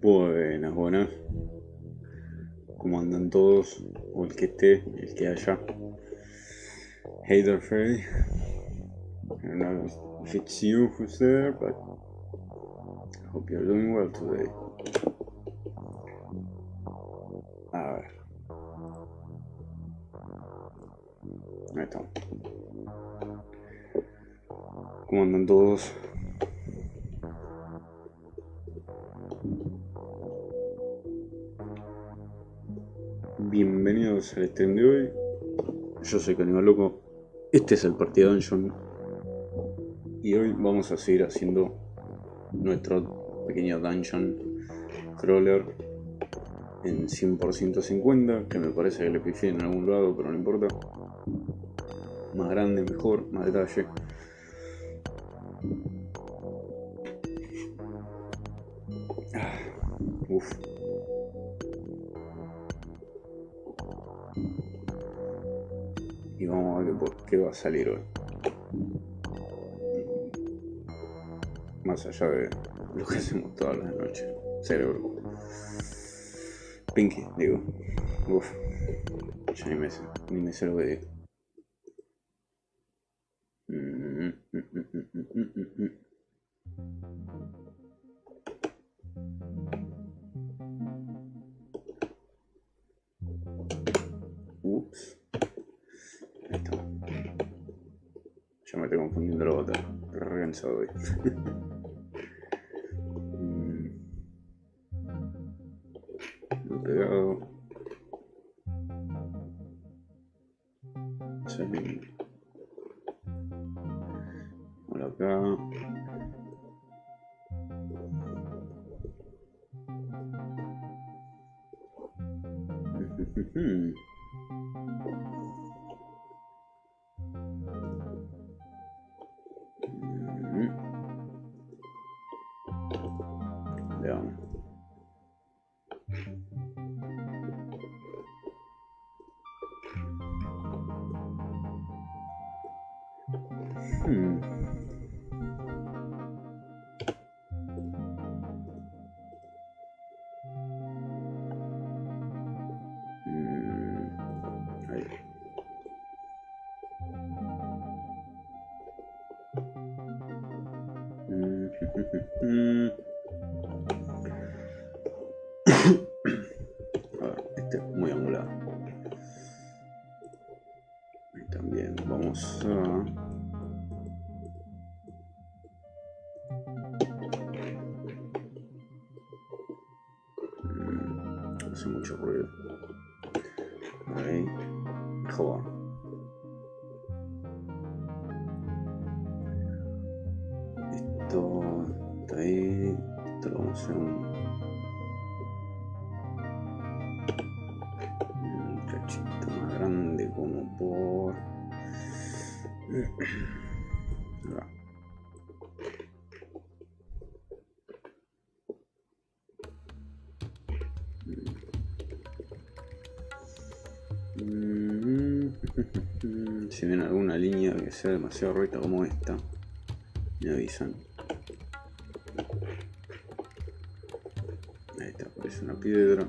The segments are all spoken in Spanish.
Buenas, buenas. ¿Cómo andan todos? O el que esté, el que haya. Hey there, Freddy. I don't know if it's you who's there, but I hope you're doing well today. A ver. Ahí está. ¿Cómo andan todos? Stream de hoy. Yo soy Caníbal Loco. Este es el Partido Dungeon. Y hoy vamos a seguir haciendo nuestro pequeño dungeon crawler en 100% 50, que me parece que le pifié en algún lado, pero no importa. Más grande, mejor, más detalle. Y vamos a ver por qué va a salir hoy. Más allá de lo que hacemos todas las noches. Cerebro. Pinky, digo. Uf. Ya ni me, ni me sé lo que digo. Cachito más grande como por... Si ven alguna línea que sea demasiado recta como esta, me avisan. Ahí está, parece una piedra.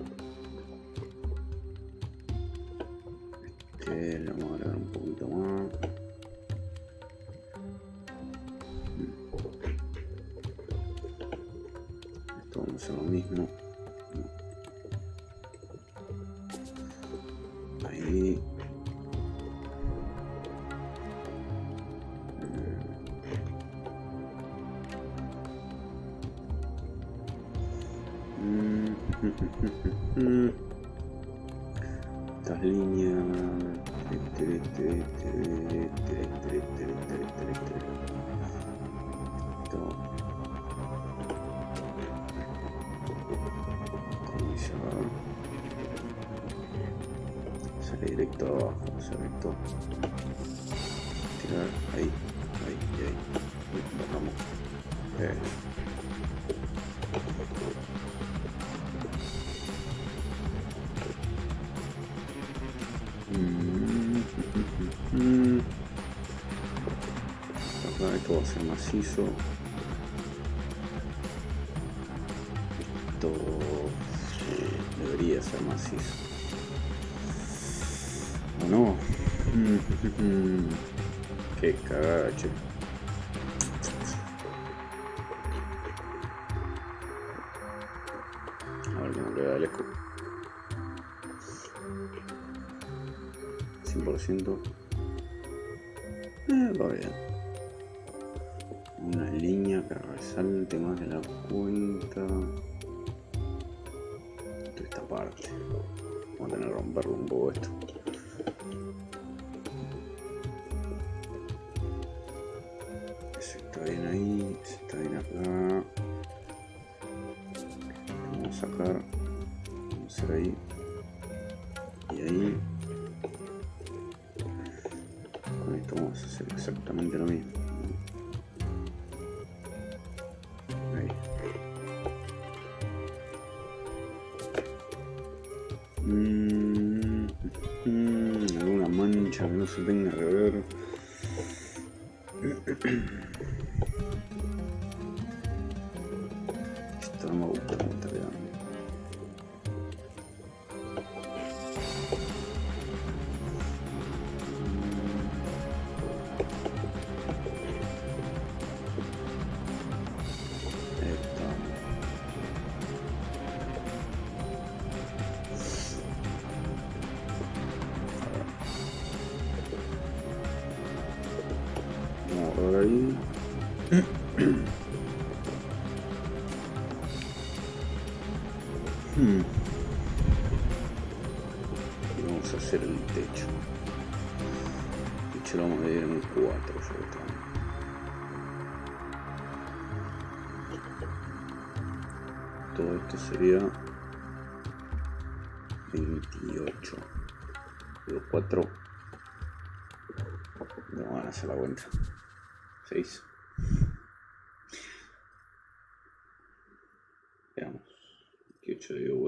Eh. Mm, ser macizo. esto debería ser macizo. ¿O no? Qué cagache. 100%. Eh, va bien. Una línea que resalte más de la cuenta. Toda esta parte. Vamos a tener que romperlo un poco esto. Se tenga que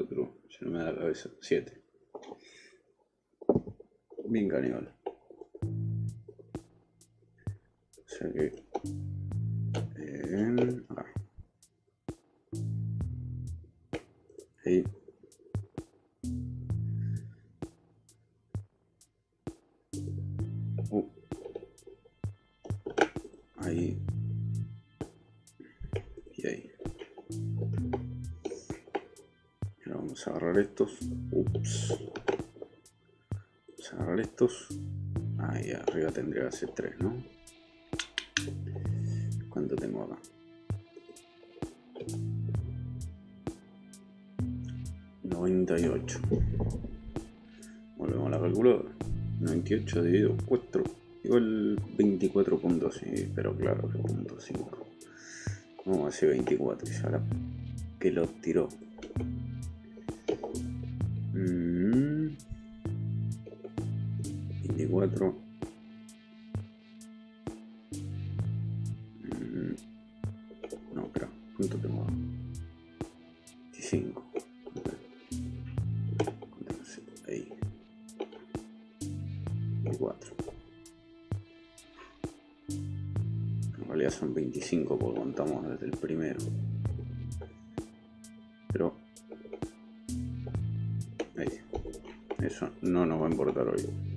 28 digo 4. Ya no me da la cabeza. 7. Bien caníbal. Ups. Agarrar estos. Ahí arriba tendría que ser 3, ¿no? ¿Cuánto tengo acá? 98. Volvemos a la calculadora. 98 dividido 4 igual 24.5, pero claro que punto 5. Vamos a hacer 24 y ahora que lo tiró. Mm. 24. Mm. No, espera, ¿cuánto tengo? 25. Ok. ¿Cuánto es? Ahí. 24. En realidad son 25 porque contamos desde el primero. No nos va a importar hoy.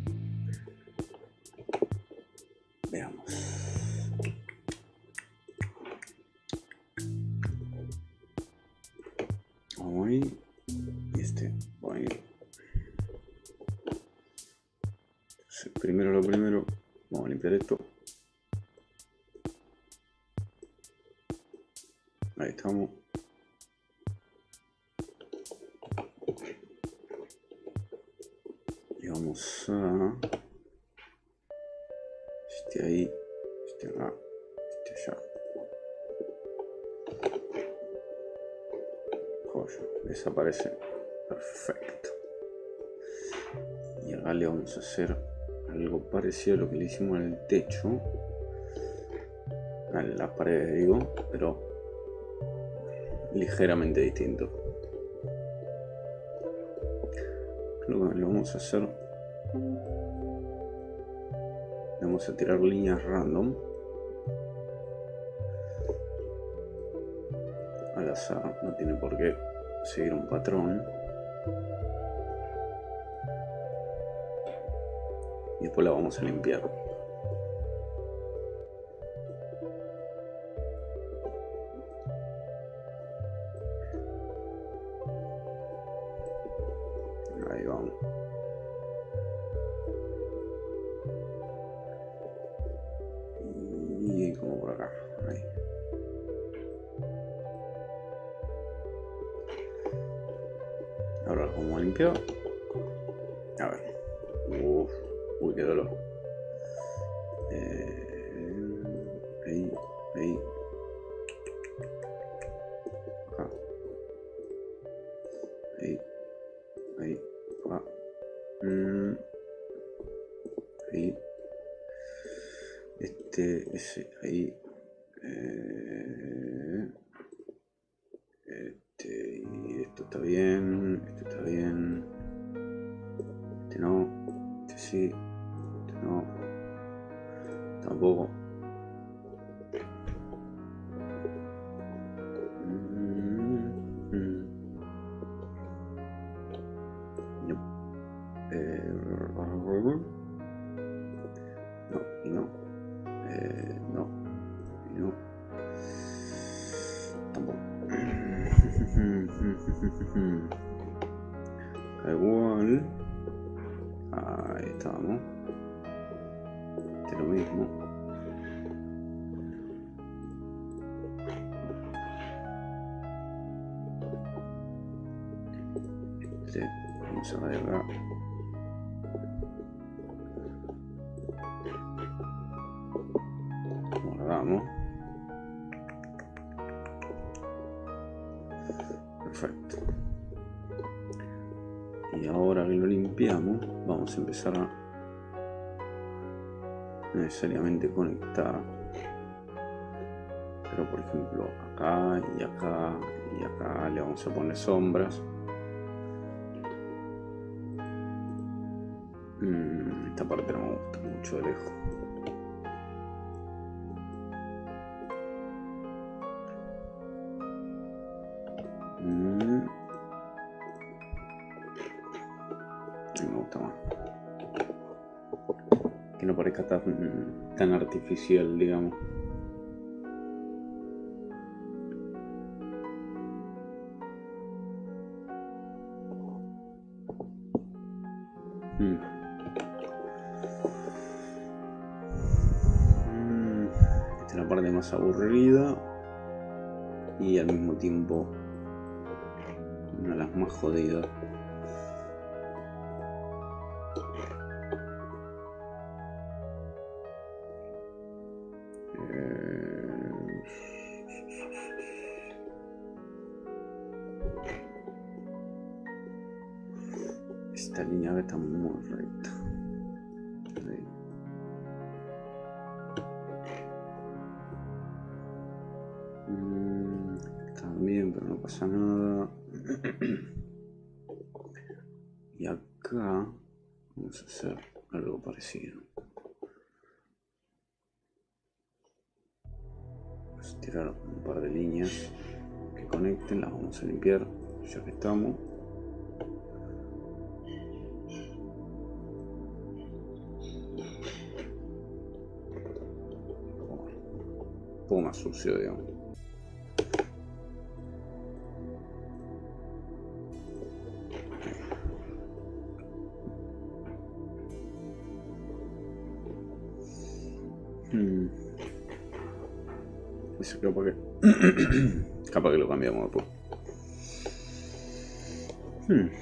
Perfecto. Y acá le vamos a hacer algo parecido a lo que le hicimos en el techo. A las paredes digo, pero ligeramente distinto. Lo que lo vamos a hacer le vamos a tirar líneas random al azar, no tiene por qué seguir un patrón. Y después la vamos a limpiar. Vamos a empezar a necesariamente conectar. Pero por ejemplo acá y acá y acá le vamos a poner sombras. Mm, esta parte no me gusta mucho de lejos tan, artificial, digamos. Mm. Mm, esta es la parte más aburrida y al mismo tiempo una de las más jodidas. Poco más sucio, digamos. Hmm. Eso capaz que... capaz que lo cambiamos después. Hmm.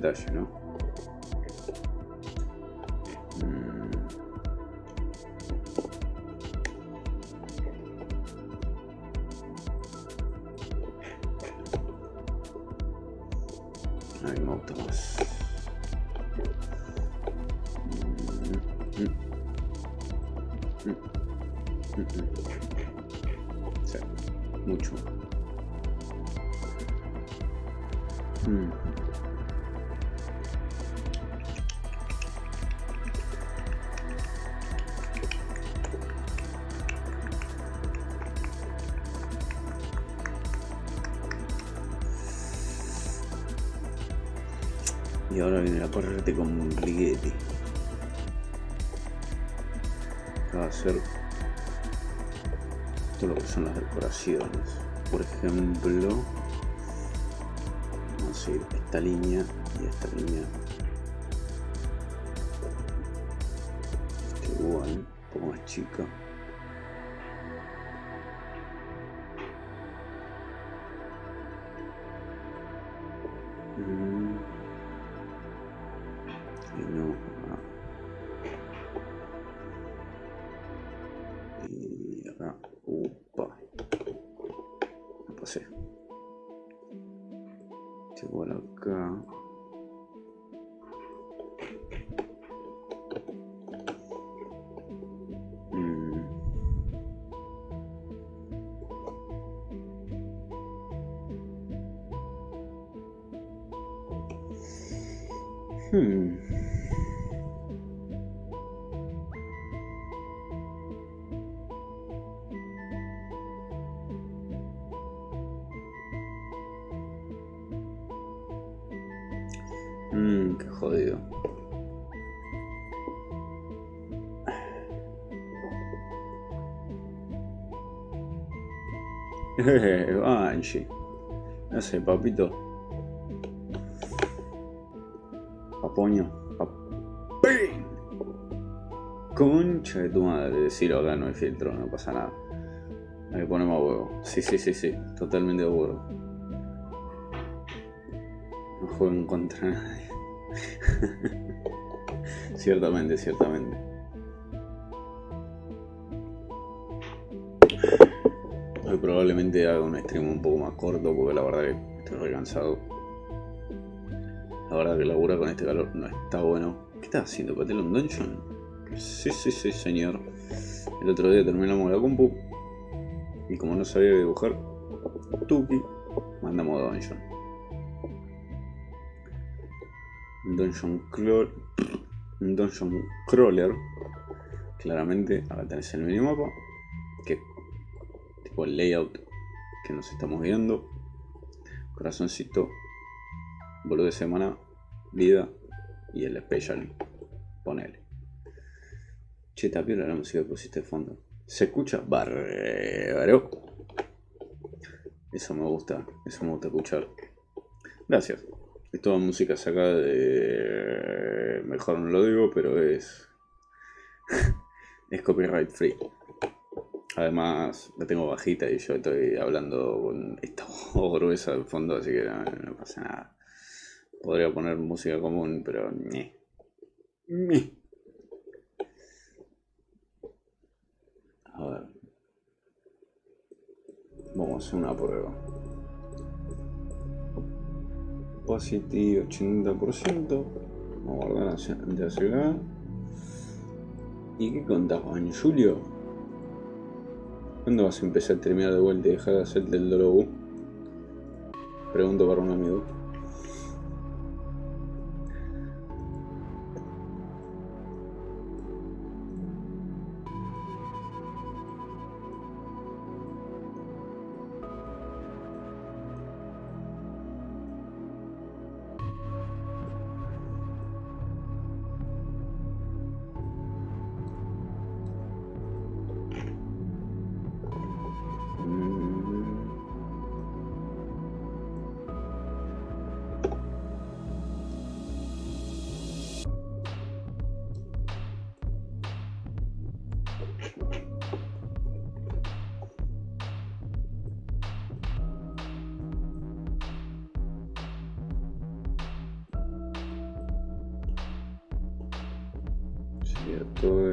Tiene detalle, ¿no? Mm. Y ahora viene la parte complicada. Va a ser todo lo que son las decoraciones. Por ejemplo, vamos a ir esta línea y esta línea. Este igual, un poco más chica. Banshee. No sé, papito. Papoño. Concha de tu madre. Decirlo acá no hay filtro, no pasa nada. Ahí ponemos a huevo. Sí, sí, sí, sí. Totalmente de acuerdo. No juego en contra nadie. ciertamente, ciertamente. Probablemente haga un stream un poco más corto porque la verdad que estoy re cansado. La verdad que laburar con este calor no está bueno. ¿Qué estás haciendo? ¿Patelo un dungeon? Sí, sí, sí, señor. El otro día terminamos la compu. Y como no sabía dibujar, Tuki, mandamos a dungeon. Un dungeon crawl, un dungeon crawler. Claramente, acá tenés el minimapa. Tipo el layout que nos estamos viendo. Corazoncito, boludo de semana, vida y el special. Ponele. Che, tapiola la música que pusiste de fondo. ¿Se escucha? Bárbaro. Eso me gusta, eso me gusta escuchar. Gracias. Es música sacada de. Mejor no lo digo, pero es. es copyright free. Además, la tengo bajita y yo estoy hablando con esta voz gruesa de fondo, así que no, pasa nada. Podría poner música común, pero. ñe. Ñe. A ver. Vamos a hacer una prueba. Opacity 80%. Vamos a guardar hacia, hacia acá. ¿Y qué contás, Juan Julio? ¿Cuándo vas a empezar a terminar de vuelta y dejar de hacerte el Dolobu? Pregunto para un amigo.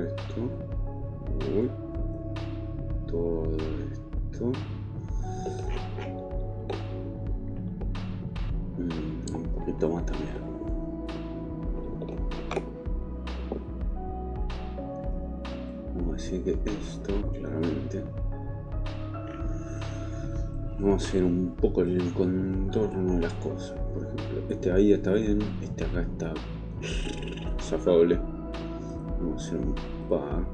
Esto. Uy. Todo esto. Un poquito toma también. Vamos a decir que esto, claramente. Vamos a hacer un poco el contorno de las cosas. Por ejemplo, este ahí está bien, este acá está zafable. Vamos a hacer un pa.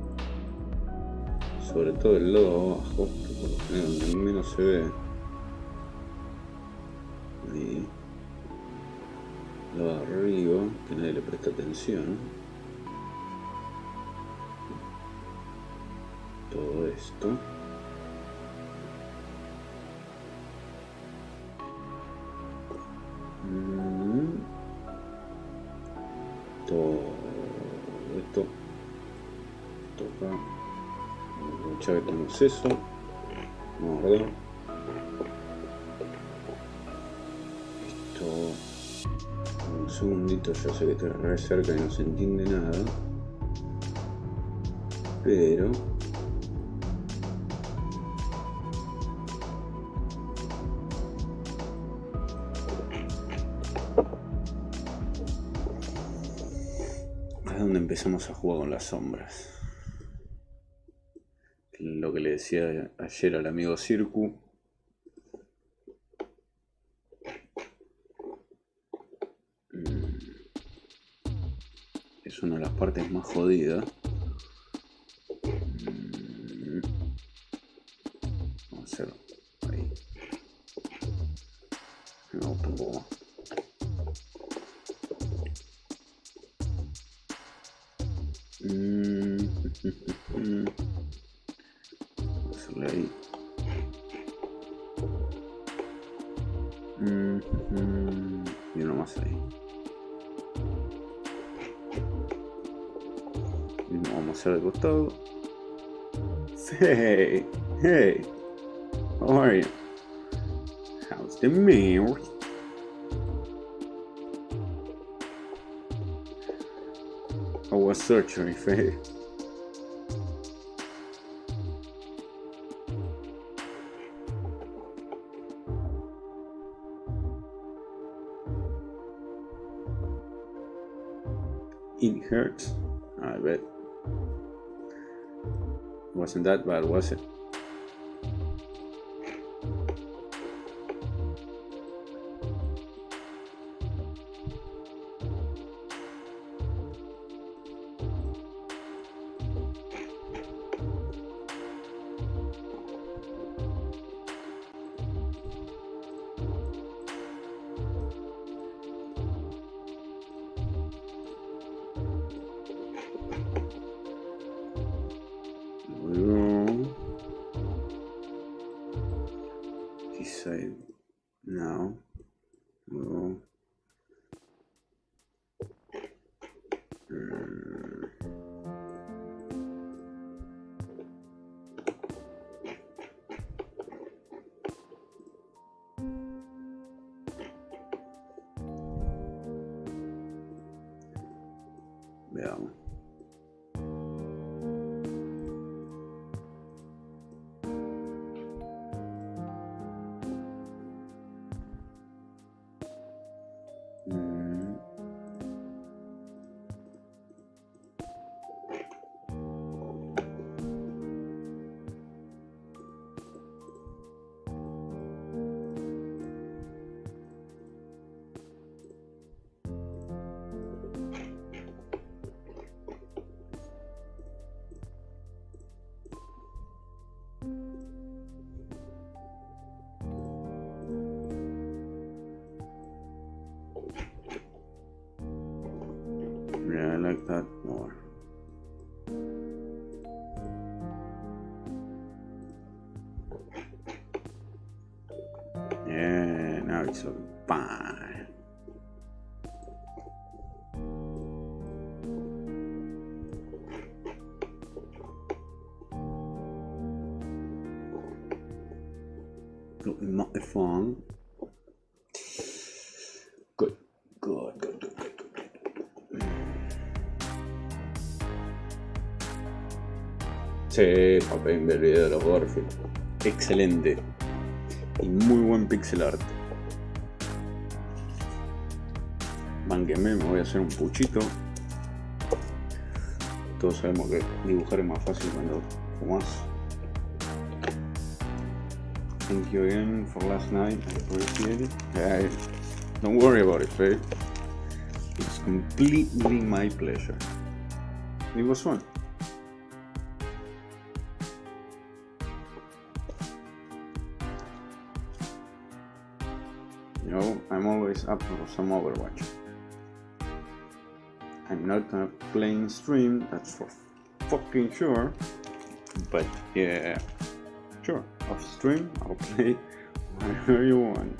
Sobre todo el lado abajo, donde menos se ve. Ahí. Lo de arriba, que nadie le presta atención. Aprovechar que tenemos eso. Vamos a ver. Esto. Un segundito, ya sé que estoy re cerca y no se entiende nada. Pero. Donde empezamos a jugar con las sombras. Decía ayer al amigo Circu. Es una de las partes más jodidas. Vamos a ahí. Mm. Y lo vamos a hacer de costado. Hey, hey, how are you? How's the mirror? How was surgery, Faye? It hurts. I bet. Wasn't that bad, was it? Sí, papi, vi el video de los Gorfield. Excelente. Y muy buen pixel art. Me voy a hacer un puchito. Todos sabemos que dibujar es más fácil cuando fumas. Thank you again for last night. I appreciate it. Don't worry about it, Faye. It's completely my pleasure. It was fun. For some Overwatch. I'm not gonna play in stream, that's for fucking sure. But yeah, sure, off stream I'll play whatever you want.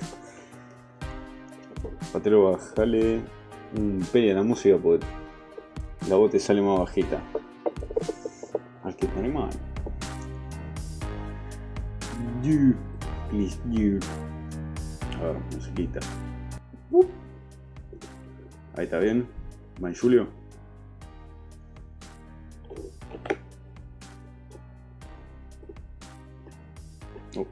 Patero, bajale un peli a la música porque la voz te sale más bajita. Al que pone mal. You, please, you. A ver, musiquita. Ahí está bien. ¿Va Julio? Oh.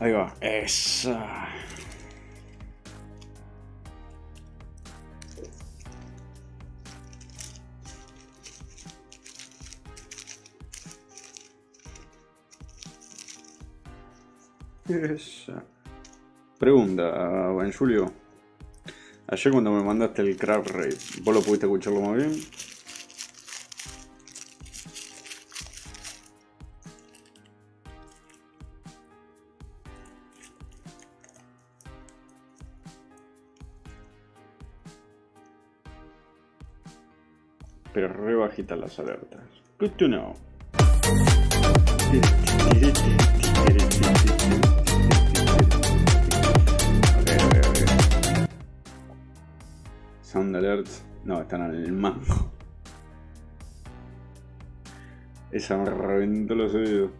Ahí va. Esa. Esa. Pregunta, Juan Julio. Ayer cuando me mandaste el Crab Raid, ¿vos lo pudiste escucharlo más bien? Pero re bajitas las alertas. Good to know. Sound alerts. No, están en el mango. Esa me reventó los oídos.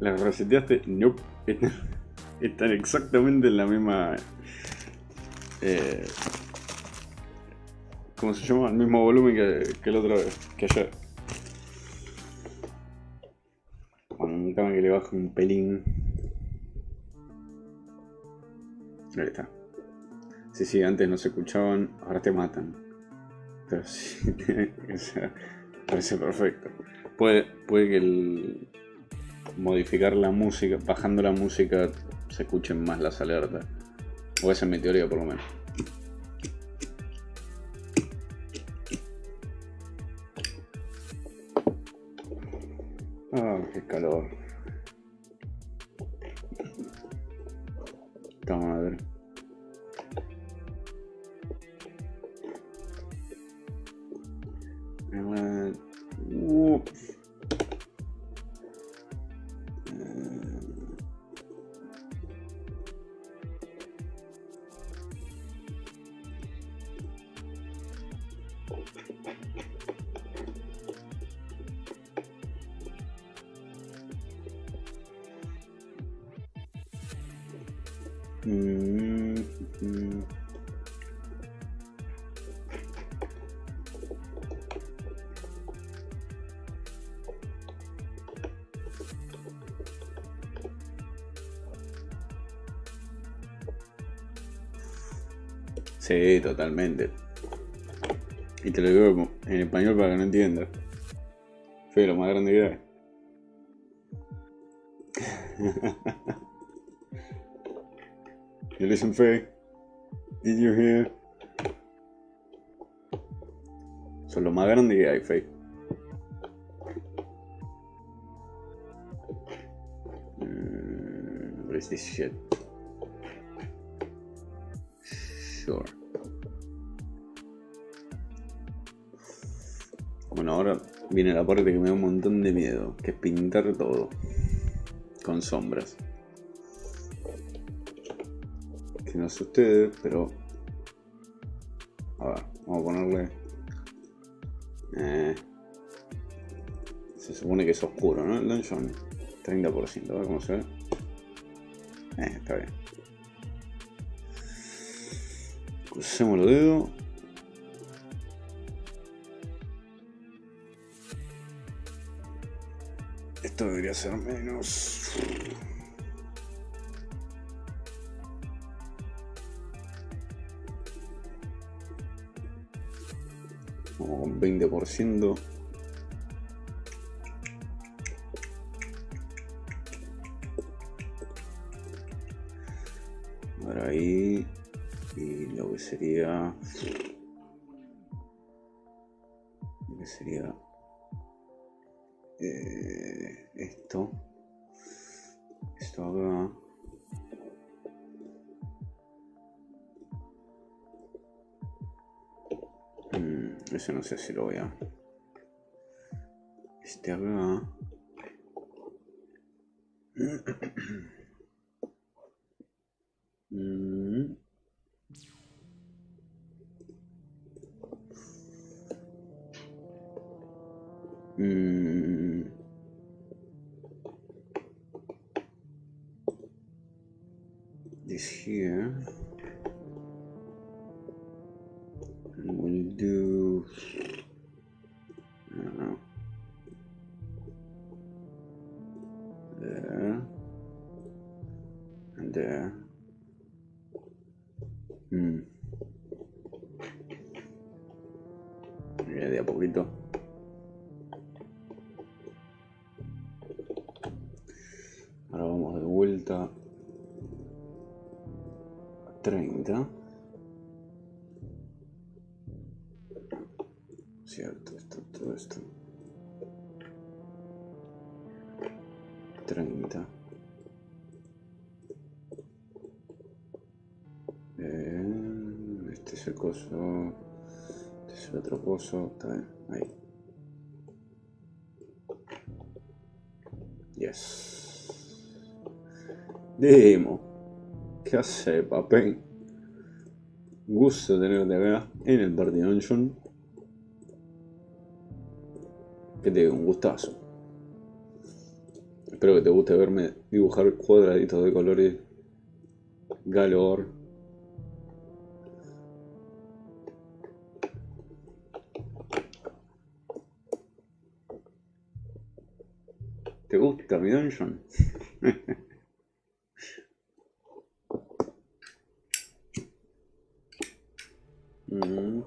¿Las reseteaste? Nope. Están, están exactamente en la misma. Eh, ¿Cómo se llama? El mismo volumen que, que la otra vez, que ayer. Que le baje un pelín. Ahí está. Sí, sí, antes no se escuchaban, ahora te matan. Parece perfecto. Puede, puede que el modificar la música, bajando la música, se escuchen más las alertas. O esa es mi teoría por lo menos. Totalmente. Y te lo digo en español para que no entiendas. Fue lo más grande que hay. you listen, Faye? Did you hear? Son lo más grande que hay, Faye. What is this? Parte que me da un montón de miedo, que es pintar todo con sombras. Que no sé ustedes, pero... A ver, vamos a ponerle... Eh, se supone que es oscuro, ¿no? El dungeon. 30%, a ver cómo se ve. Eh, está bien. Crucemos los dedos. Debería ser menos. Vamos con 20%. sen se silloin. Ja sitten ryö. Esto, todo esto. 30. Bien, este es el. Este es otro coso. Está ahí. Yes. Demo. ¿Qué hace, papel? Gusto tenerte acá en el Party Dungeon. Te un gustazo. Espero que te guste verme dibujar cuadraditos de colores galor. ¿Te gusta mi dungeon? Mm.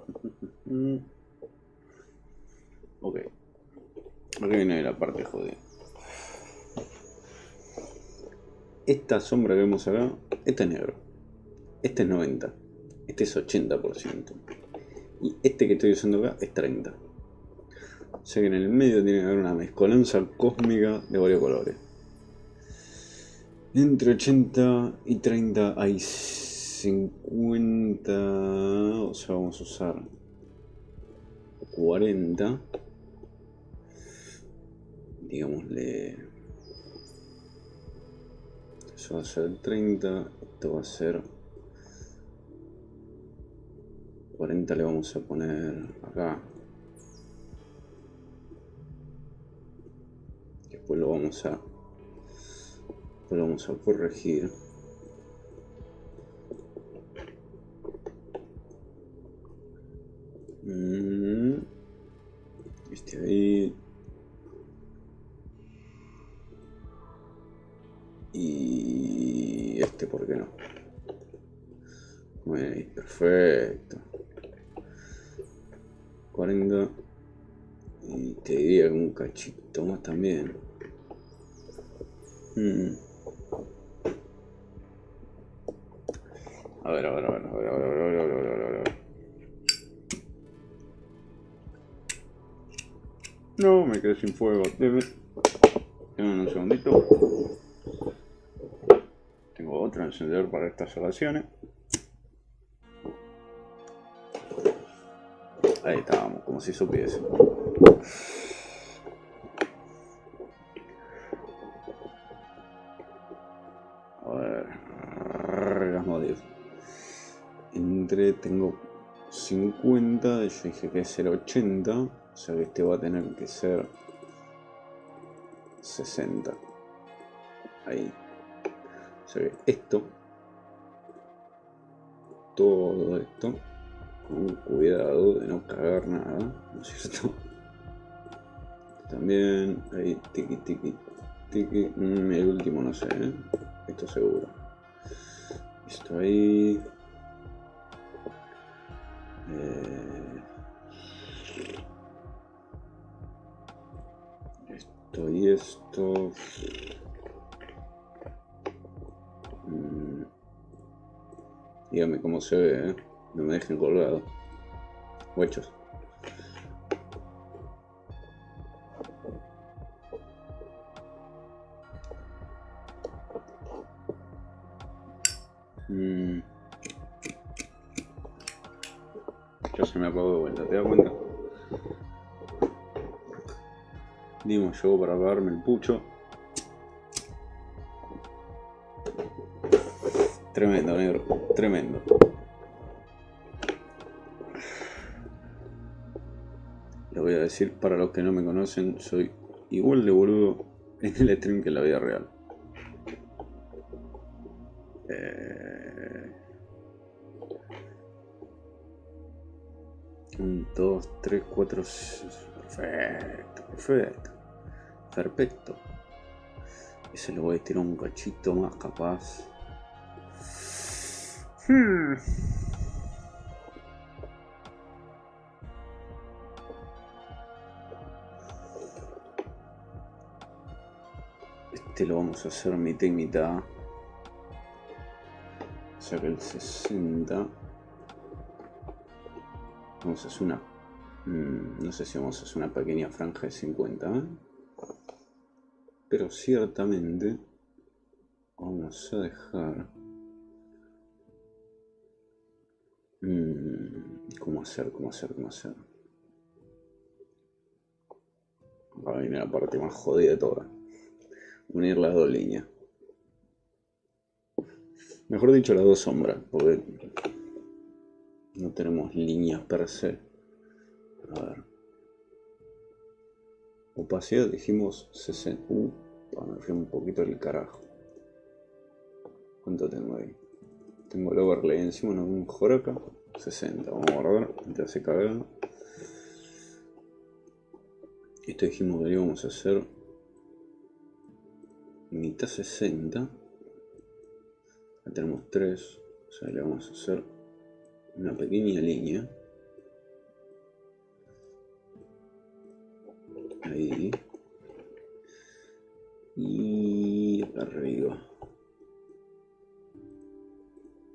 ok. Aquí viene la parte jodida. Esta sombra que vemos acá, este es negro. Este es 90. Este es 80%. Y este que estoy usando acá es 30. O sea que en el medio tiene que haber una mezcolanza cósmica de varios colores. Entre 80 y 30 hay 50. O sea, vamos a usar 40. Digámosle. Eso va a ser 30. Esto va a ser 40 le vamos a poner acá. Después lo vamos a lo vamos a corregir. También Mm. a ver a ver a ver a ver a ver a ver a ver a ver, a ver, no me quedé sin fuego Deme un segundito tengo otro encendedor para estas oraciones Ahí estábamos, como si supiese. Tengo 50, yo dije que es el 80, o sea que este va a tener que ser 60. Ahí. O sea que esto, todo esto, con cuidado de no cagar nada, ¿no es cierto? También ahí, tiki tiki tiki, mm, el último no sé, ¿eh? esto seguro. Esto ahí. Eh, esto y esto. Dígame cómo se ve, ¿eh? No me dejen colgado. Huechos. Se me apagó de vuelta, ¿te das cuenta? Dimos yo para apagarme el pucho. Tremendo, negro. Tremendo. Le voy a decir, para los que no me conocen, soy igual de boludo en el stream que en la vida real. 2, 3, 4, perfecto, perfecto, perfecto. Ese le voy a tirar un cachito más capaz. Hmm. Este lo vamos a hacer mitad y mitad. O el 60. Vamos a hacer una. Mm, no sé si vamos a hacer una pequeña franja de 50. ¿eh? Pero ciertamente vamos a dejar. Mm, ¿Cómo hacer? ¿Cómo hacer? ¿Cómo hacer? Va a venir la parte más jodida de todas. Unir las dos líneas. Mejor dicho, las dos sombras, porque no tenemos líneas per se. A ver. Opacidad dijimos 60. Uh, me fui un poquito el carajo. ¿Cuánto tengo ahí? Tengo el overlay encima, no un joraca. 60, vamos a guardar, antes hace cagada. Esto dijimos que íbamos a hacer mitad 60. Ya tenemos 3, o sea, le vamos a hacer una pequeña línea. Ahí. Y arriba.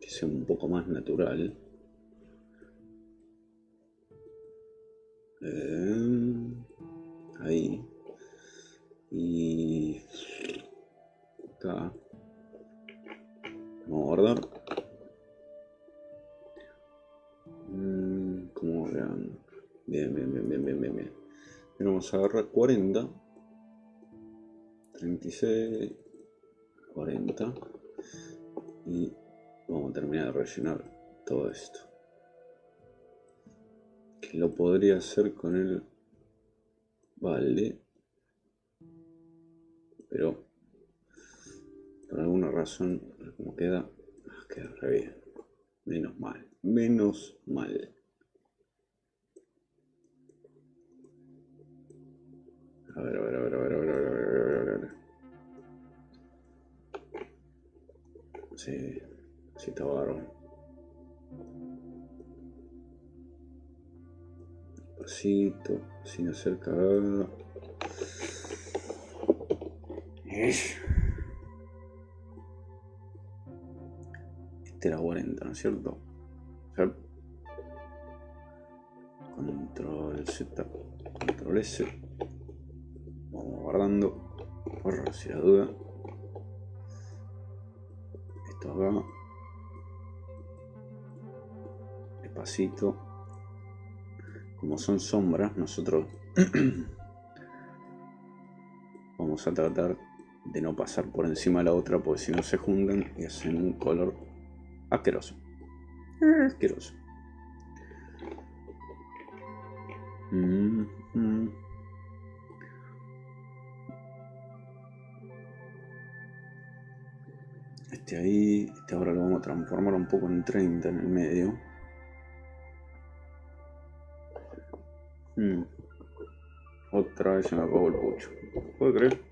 Que sea un poco más natural. Eh, ahí. Y acá. Vamos guardar. Bien, bien, bien, bien, bien, bien, bien. vamos a agarrar 40. 36. 40. Y vamos a terminar de rellenar todo esto. Que lo podría hacer con el balde. Pero por alguna razón, como queda, queda re bien. Menos mal, menos mal. A ver, a ver, a ver, a ver, a ver, a ver, a ver, a ver. Sí, sí está bárbaro. Pasito, sin hacer cagada. Este era 40, ¿no es cierto? Control Z, control S. Vamos guardando por si la duda. Esto acá. Despacito. Como son sombras, nosotros vamos a tratar de no pasar por encima de la otra porque si no se juntan y hacen un color asqueroso. Asqueroso. Mm, mm. Este ahí, este ahora lo vamos a transformar un poco en 30 en el medio. Mm. Otra vez se me apagó el pucho. ¿Puedo creer?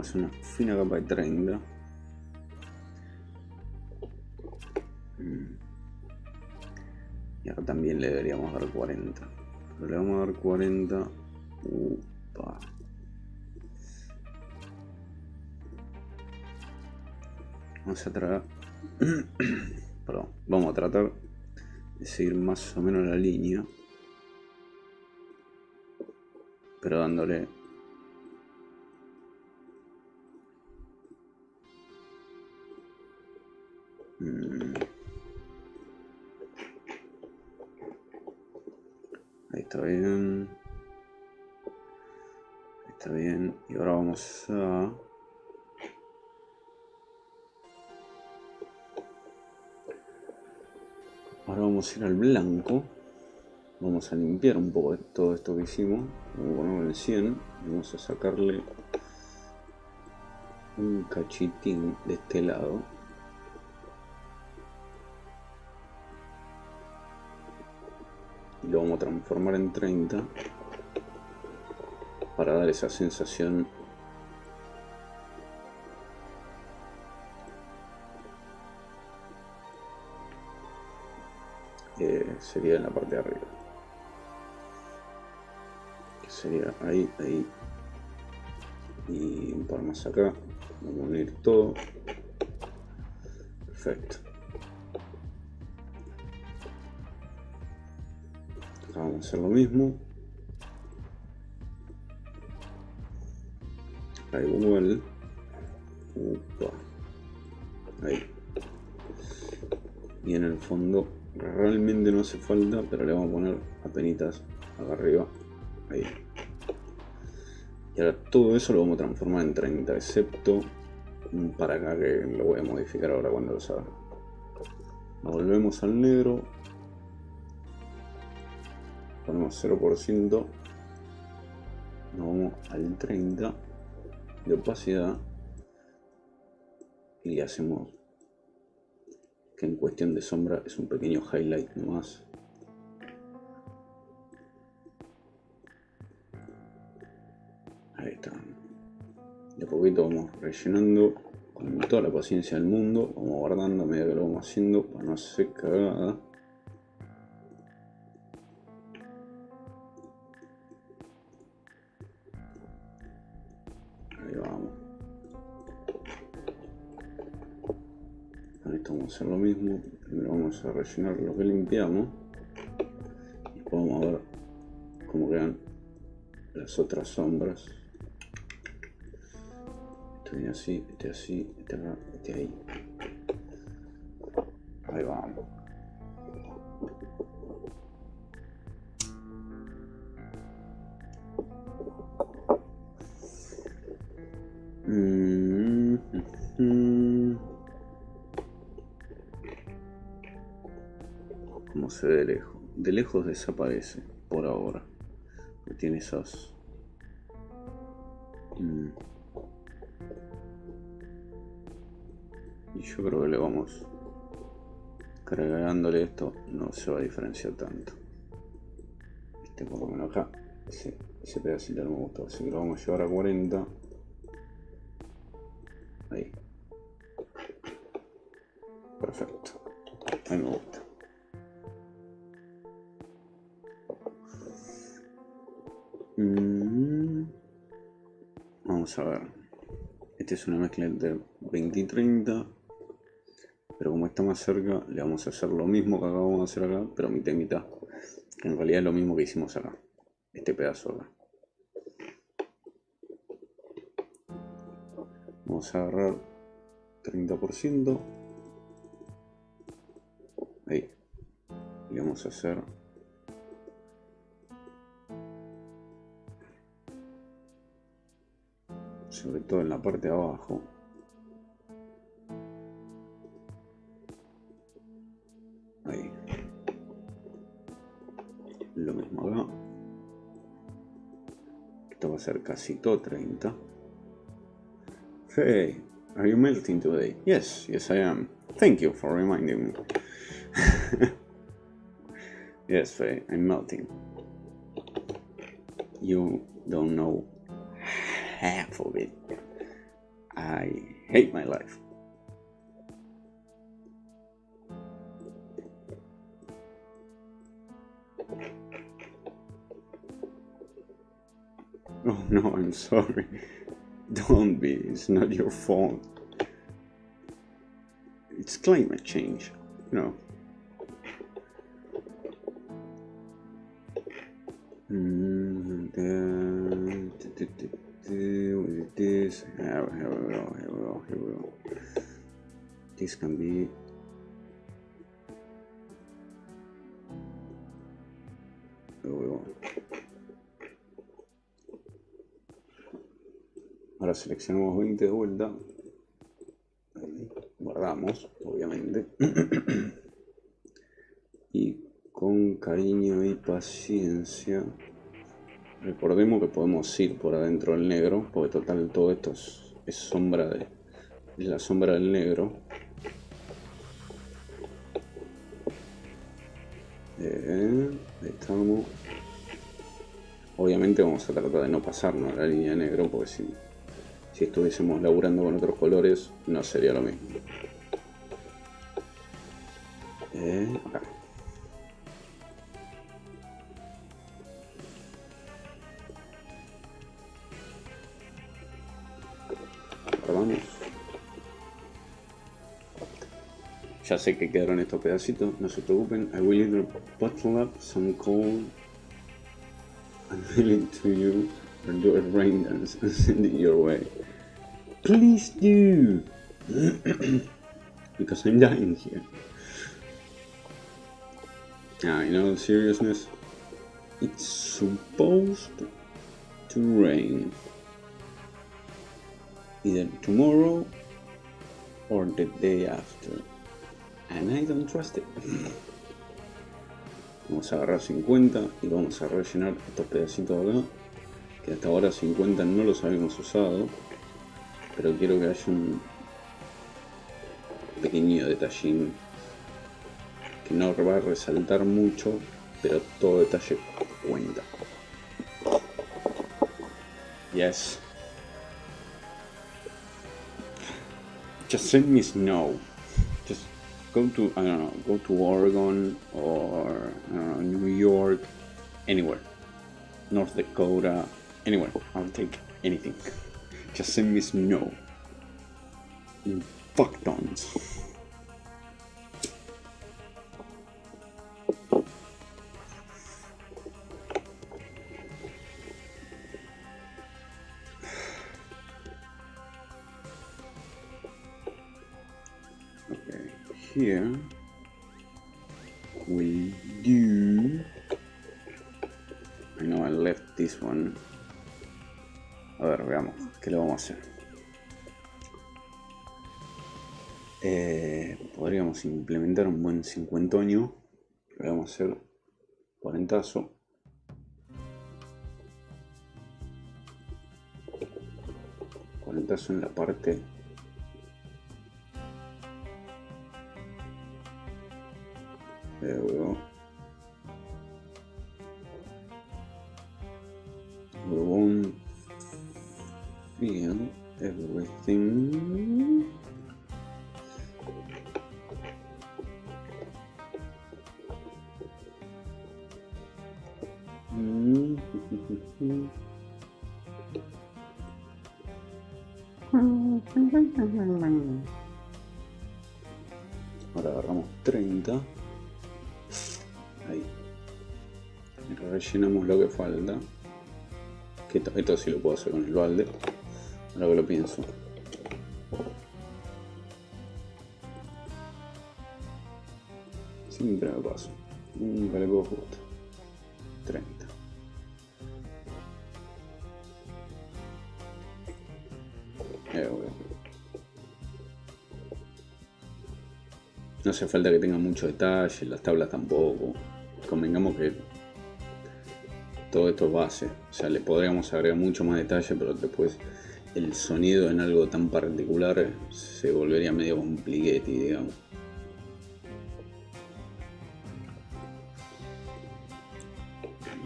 Una fina capa de 30. Mm. Y acá también le deberíamos dar 40. Pero le vamos a dar 40. Upa. Vamos a tratar. Perdón. Vamos a tratar de seguir más o menos la línea. Pero dándole mm. Ahí está bien. Ahí está bien. Y ahora vamos a... Ahora vamos a ir al blanco. Vamos a limpiar un poco todo esto que hicimos. Vamos a ponerlo en 100. Vamos a sacarle un cachitín de este lado. Lo vamos a transformar en 30 para dar esa sensación sería en la parte de arriba. sería ahí, ahí. Y un par más acá. Vamos a unir todo. Perfecto. Hacer lo mismo. Ahí igual. Ahí. Y en el fondo realmente no hace falta, pero le vamos a poner apenitas acá arriba. Y ahora todo eso lo vamos a transformar en 30, excepto un para acá que lo voy a modificar ahora cuando lo salga. Volvemos al negro. Ponemos 0%. Nos vamos al 30 de opacidad. Y hacemos que en cuestión de sombra es un pequeño highlight nomás. Ahí está. De poquito vamos rellenando con toda la paciencia del mundo. Vamos guardando a medida que lo vamos haciendo para no hacer cagada. Hacer lo mismo. Primero vamos a rellenar lo que limpiamos. Y vamos a ver cómo quedan las otras sombras. Este viene así, este así, este acá, este ahí. Ahí vamos. De lejos desaparece, por ahora. Tiene esas... Y yo creo que le vamos cargándole esto, no se va a diferenciar tanto. Este por lo menos acá, ese, ese pedacito no me gustó, así que lo vamos a llevar a 40. Ahí. Perfecto. Ahí me gusta. Mm. Vamos a ver. Esta es una mezcla de 20 y 30. Pero como está más cerca, le vamos a hacer lo mismo que acabamos de hacer acá, pero mitad y mitad. En realidad es lo mismo que hicimos acá. Este pedazo acá. Vamos a agarrar 30%. Ahí. Y vamos a hacer sobre todo en la parte de abajo. Ahí. Lo mismo acá. Esto va a ser casi todo 30. Hey, are you melting today? Yes, yes I am. Thank you for reminding me. yes, Faye, I'm melting. You don't know half of it. I hate my life. Oh no, I'm sorry. Don't be, it's not your fault. It's climate change, you know. Here we go. Ahora seleccionamos 20 de vuelta. Guardamos, obviamente. y con cariño y paciencia. Recordemos que podemos ir por adentro del negro, porque total todo esto es, sombra de. la sombra del negro. Vamos a tratar de no pasarnos a la línea de negro, porque si, si estuviésemos laburando con otros colores, no sería lo mismo. Eh, acá. Ya sé que quedaron estos pedacitos, no se preocupen. I will either bottle up some coal and mail it to you or do a rain dance and send it your way. Please do! because I'm dying here. Now, in all seriousness, it's supposed to rain either tomorrow or the day after. And I don't trust it. Vamos a agarrar 50 y vamos a rellenar estos pedacitos acá. Que hasta ahora 50 no los habíamos usado. Pero quiero que haya un pequeño detallín que no va a resaltar mucho, pero todo detalle cuenta. Yes. Just send me snow. Go to I don't know, go to Oregon or I New York, anywhere. North Dakota, anywhere. I'll take anything. Just send me snow. Fuck tons. Implementar un buen cincuentoño. Le vamos a hacer cuarentazo. Cuarentazo en la parte There we go. Esto, sí lo puedo hacer con el balde. Ahora que lo pienso. Siempre me paso. Nunca le puedo justo. 30. Eh, bueno. No hace falta que tenga mucho detalle, las tablas tampoco. Convengamos que todo esto es base. O sea, le podríamos agregar mucho más detalle, pero después el sonido en algo tan particular se volvería medio compliquete, digamos.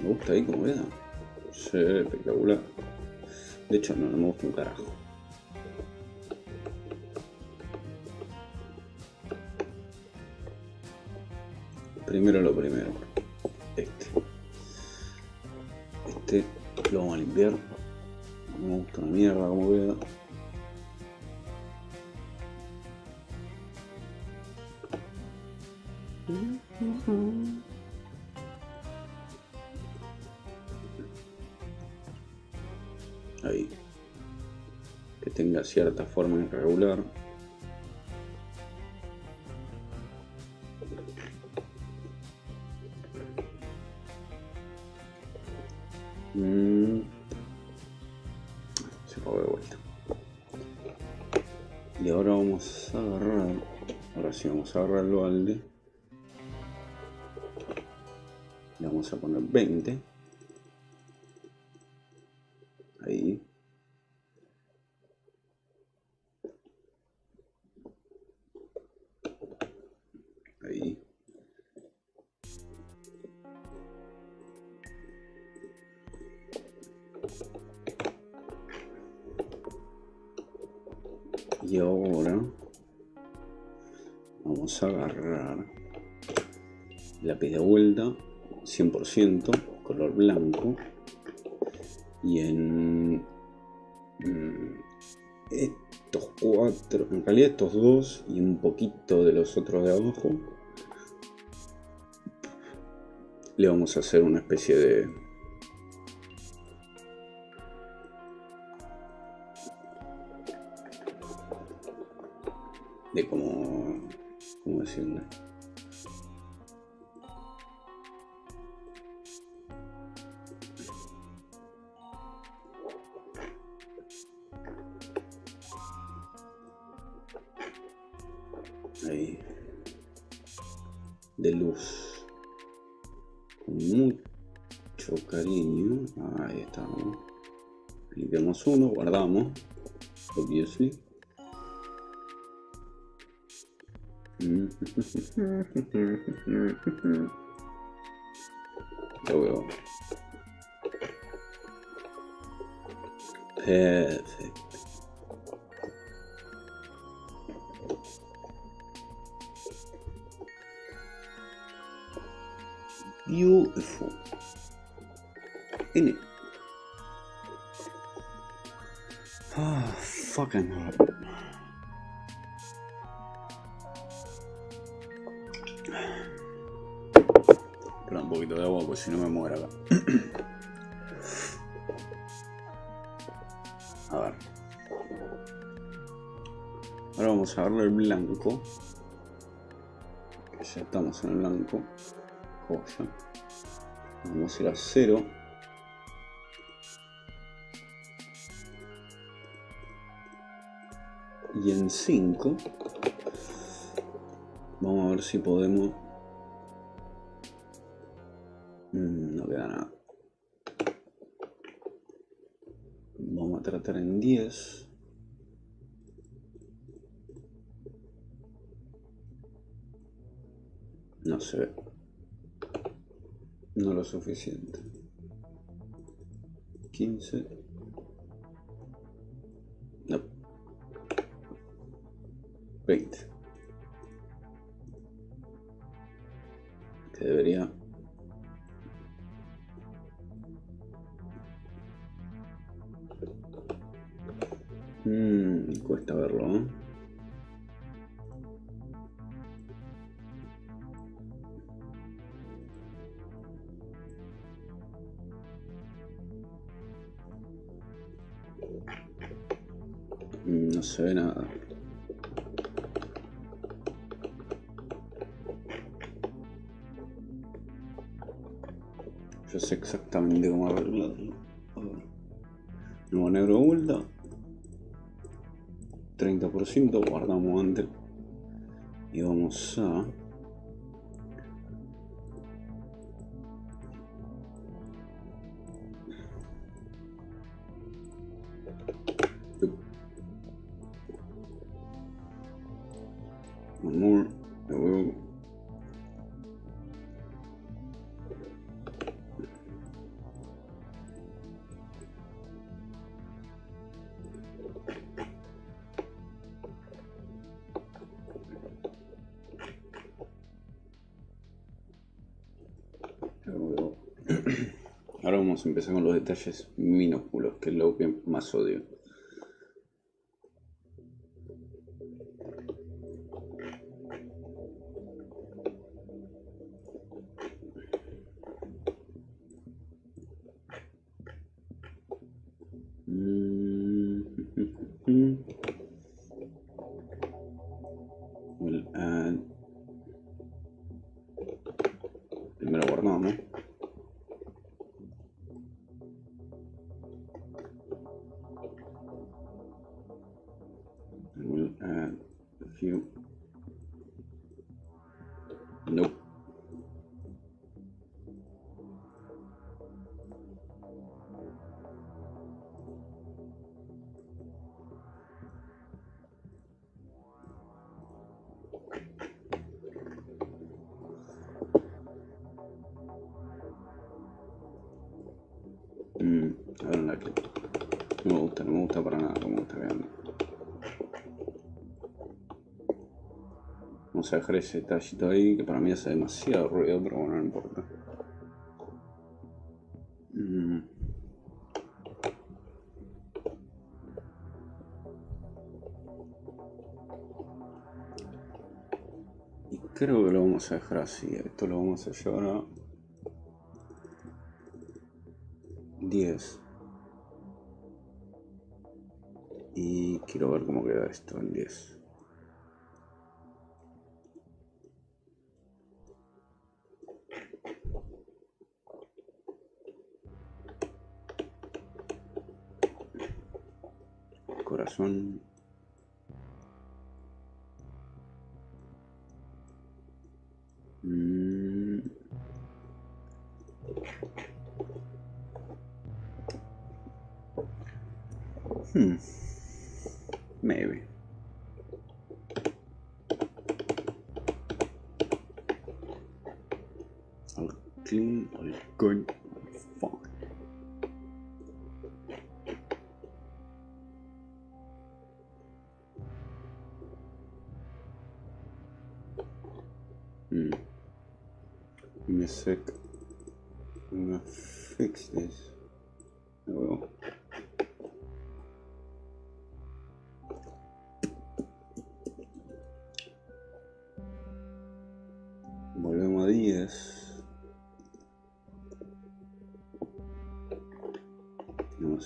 Me gusta ahí como queda. Espectacular. De hecho, no, no me gusta un carajo. Primero lo primero. Cierta forma irregular. Y ahora vamos a agarrar lápiz de vuelta 100% color blanco. Y en mm, estos cuatro en realidad estos dos y un poquito de los otros de abajo le vamos a hacer una especie de de obviously Lo veo. Perfecto. Ya estamos en el blanco. Joya. Vamos a ir a cero. Y en 5 vamos a ver si podemos Mm, no queda nada. Vamos a tratar en 10. No lo suficiente. 15. 30% guardamos antes y vamos a vamos a empezar con los detalles minúsculos, que es lo que más odio. Dejar ese tallito ahí que para mí hace demasiado ruido, pero bueno, no importa. Mm. Y creo que lo vamos a dejar así. Esto lo vamos a llevar a 10. Y quiero ver cómo queda esto en 10. son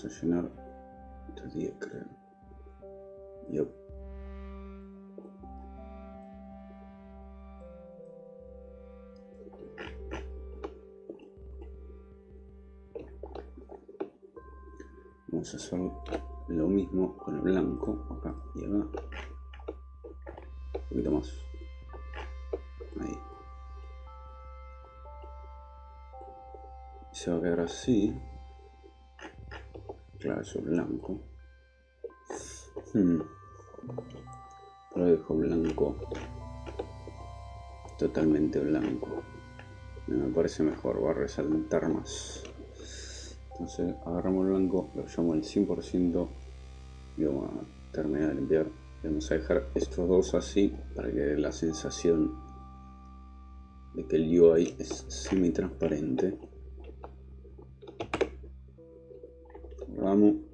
Vamos a llenar estos 10 creo. Yep. vamos a hacer lo mismo con el blanco acá y acá un poquito más ahí se va a quedar así claro eso es blanco hmm. lo dejo blanco totalmente blanco me parece mejor va a resaltar más entonces agarramos el blanco, lo llevamos al 100% y vamos a terminar de limpiar. Vamos a dejar estos dos así para que la sensación de que el UI es semi transparente. Vraiment.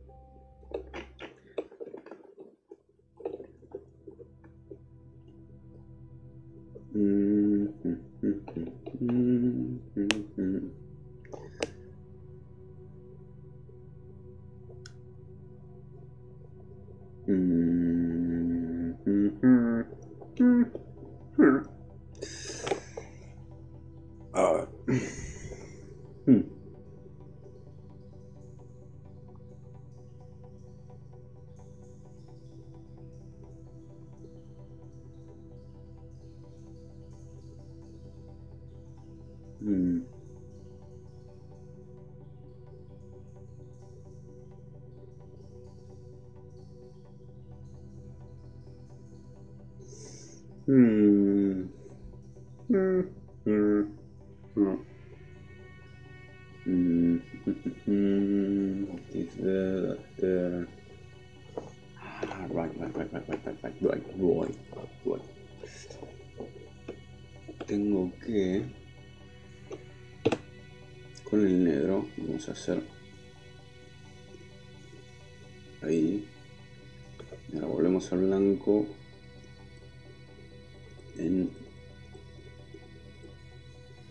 En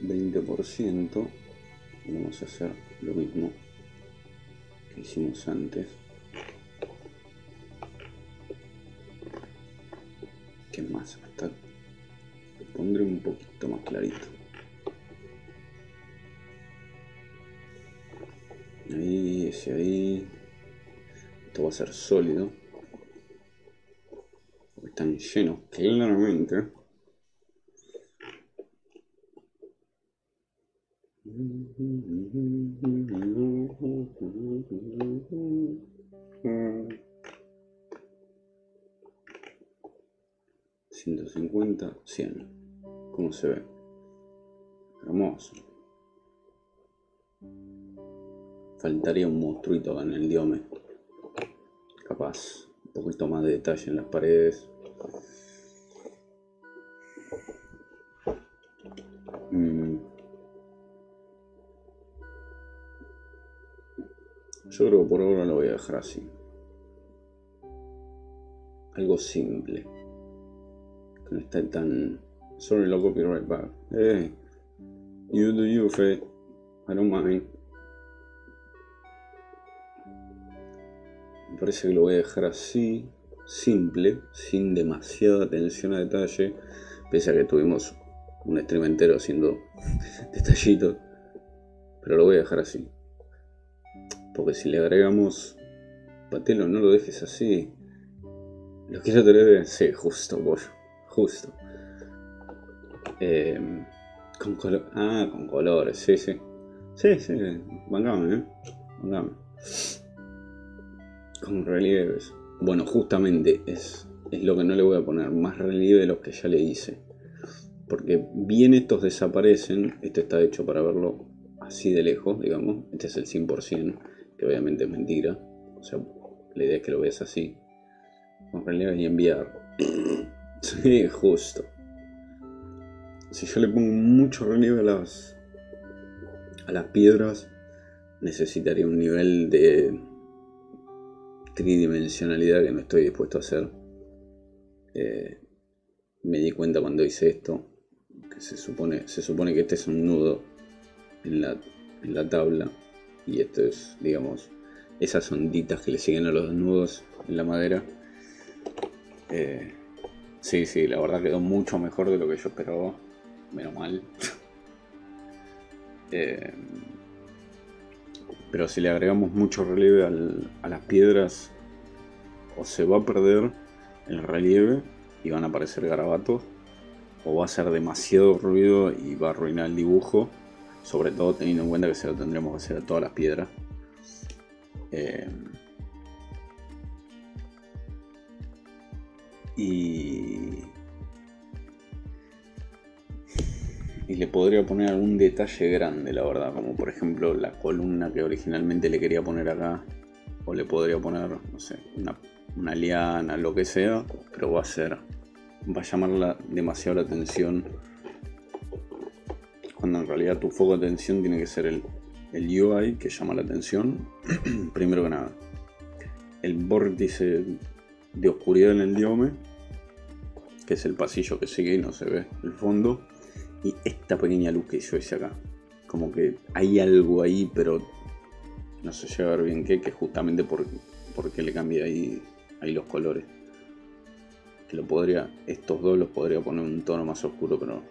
20% y vamos a hacer lo mismo que hicimos antes. ¿qué más? hasta pondré un poquito más clarito. Ahí, ese ahí. Esto va a ser sólido están llenos claramente 150, 100. ¿Cómo se ve? Hermoso. Faltaría un monstruito en el diome. Capaz. Un poquito más de detalle en las paredes. Por ahora lo voy a dejar así. Algo simple. Que no esté tan. Sorry, lo copyright back. Hey, you do you, Fred. I don't mind. Me parece que lo voy a dejar así, simple, sin demasiada atención a detalle, pese a que tuvimos un stream entero haciendo detallitos, pero lo voy a dejar así. Porque si le agregamos patelo, no lo dejes así. Lo quiero tener, sí, justo, bollo, justo. Eh, con color, ah, con colores, sí, sí. Sí, sí, vangame, eh. Vangame con relieves. Bueno, justamente es, es lo que no le voy a poner, más relieve de los que ya le hice. Porque bien estos desaparecen, este está hecho para verlo así de lejos, digamos. Este es el 100%, obviamente es mentira. O sea, la idea es que lo veas así. Con relieves y enviar. sí, justo. Si yo le pongo mucho relieve a las, a las piedras, necesitaría un nivel de tridimensionalidad que no estoy dispuesto a hacer. Eh, me di cuenta cuando hice esto que se supone, se supone que este es un nudo en la, en la tabla y esto es, digamos, esas onditas que le siguen a los nudos en la madera. Eh, sí, sí, la verdad quedó mucho mejor de lo que yo esperaba. Menos mal. eh, pero si le agregamos mucho relieve a las piedras, o se va a perder el relieve y van a aparecer garabatos, o va a ser demasiado ruido y va a arruinar el dibujo, sobre todo teniendo en cuenta que se lo tendremos que hacer a todas las piedras. Eh, y y le podría poner algún detalle grande, la verdad, como por ejemplo la columna que originalmente le quería poner acá, o le podría poner, no sé, una, liana, lo que sea, pero va a ser, va a llamar demasiado la atención, cuando en realidad tu foco de atención tiene que ser el, el UI que llama la atención, primero que nada, el vórtice de oscuridad en el diome, que es el pasillo que sigue y no se ve el fondo, y esta pequeña luz que yo hice acá. Como que hay algo ahí, pero no se llega a ver bien qué, que justamente por, porque le cambia ahí, ahí los colores. Lo podría, estos dos los podría poner un tono más oscuro, pero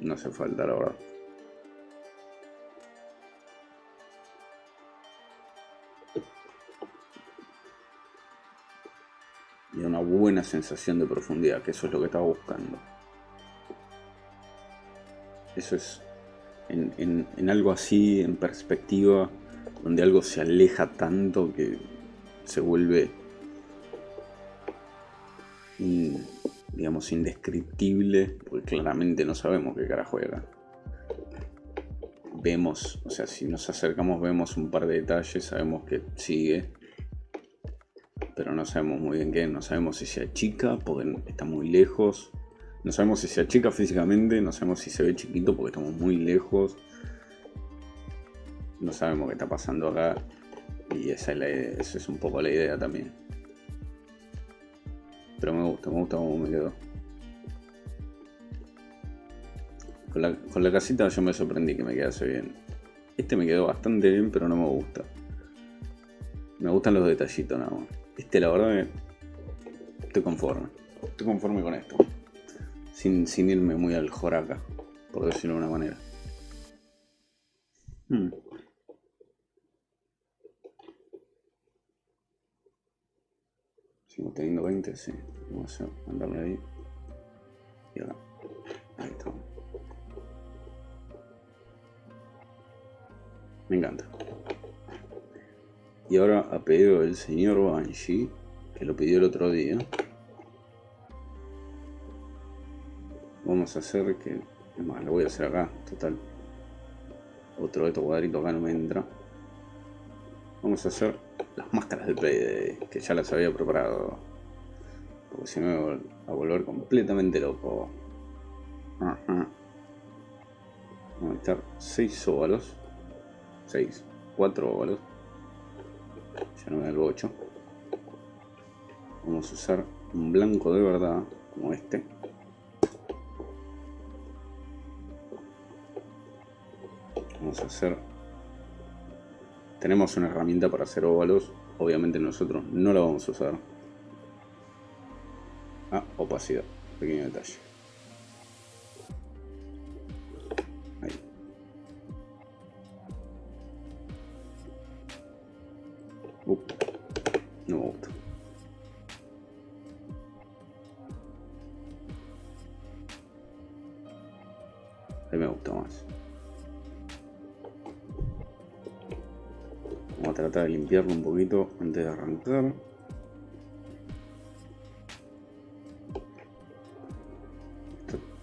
no hace falta la verdad. Y una buena sensación de profundidad, que eso es lo que estaba buscando. Eso es en, algo así, en perspectiva, donde algo se aleja tanto que se vuelve, digamos, indescriptible, porque claramente no sabemos qué cara juega. Vemos, o sea, si nos acercamos vemos un par de detalles, sabemos que sigue, pero no sabemos muy bien qué, no sabemos si se achica porque está muy lejos, no sabemos si se achica físicamente, no sabemos si se ve chiquito porque estamos muy lejos. no sabemos qué está pasando acá. Y esa es, esa es un poco la idea también. Pero me gusta, me gusta cómo me quedó. La, con la casita yo me sorprendí que me quedase bien. Este me quedó bastante bien, pero no me gusta. Me gustan los detallitos nada más. Este la verdad estoy conforme. Estoy conforme con esto. Sin, sin irme muy al joraca, por decirlo de una manera. Hmm. Sigo teniendo 20, sí. Vamos a mandarle ahí. Y acá. Ahí está. Me encanta. Y ahora a pedido del señor Banshee, que lo pidió el otro día, vamos a hacer que... Es más, lo voy a hacer acá, total. Otro de estos cuadritos acá no me entra. Vamos a hacer las máscaras de Play que ya las había preparado. Porque si no me voy a volver completamente loco. Ajá. Vamos a estar 6 óvalos. 6, 4 óvalos ya no me da 8 vamos a usar un blanco de verdad como este. Vamos a hacer tenemos una herramienta para hacer óvalos. Obviamente nosotros no la vamos a usar. Ah, opacidad. Pequeño detalle limpiarlo un poquito antes de arrancar.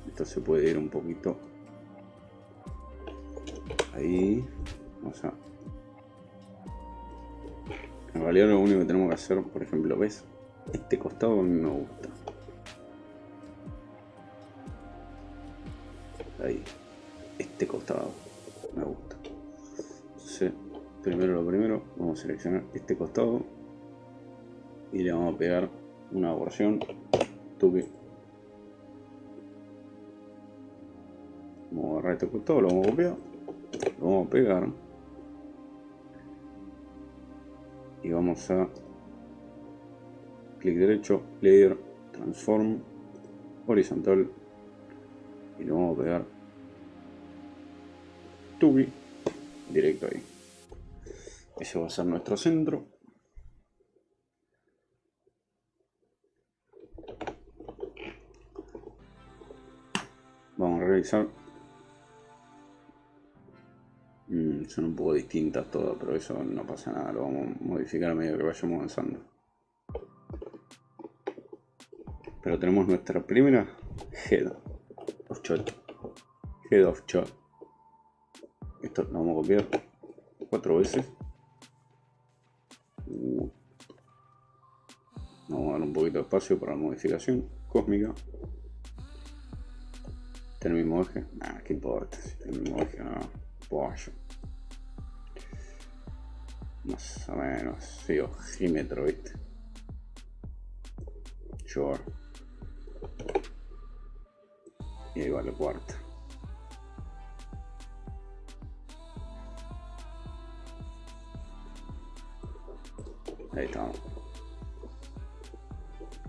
esto se puede ir un poquito ahí. Vamos a en realidad lo único que tenemos que hacer, por ejemplo, ¿ves? Este costado a mí me gusta. Seleccionar este costado y le vamos a pegar una porción. Tuque. Vamos a agarrar este costado, lo vamos a copiar, lo vamos a pegar y vamos a clic derecho, layer, transform, horizontal y lo vamos a pegar tubi directo ahí. Ese va a ser nuestro centro. Vamos a realizar Mm, son un poco distintas todas, pero eso no pasa nada, lo vamos a modificar a medida que vayamos avanzando. Pero tenemos nuestra primera head of shot. Head of shot. Esto lo vamos a copiar cuatro veces. Uh. Vamos a dar un poquito de espacio para la modificación cósmica. Tiene el mismo eje. Nah, qué importa. Si el mismo eje, no pollo. Más o menos, sí, ojímetro, viste. Sure. Y ahí va la cuarta. Ahí estamos.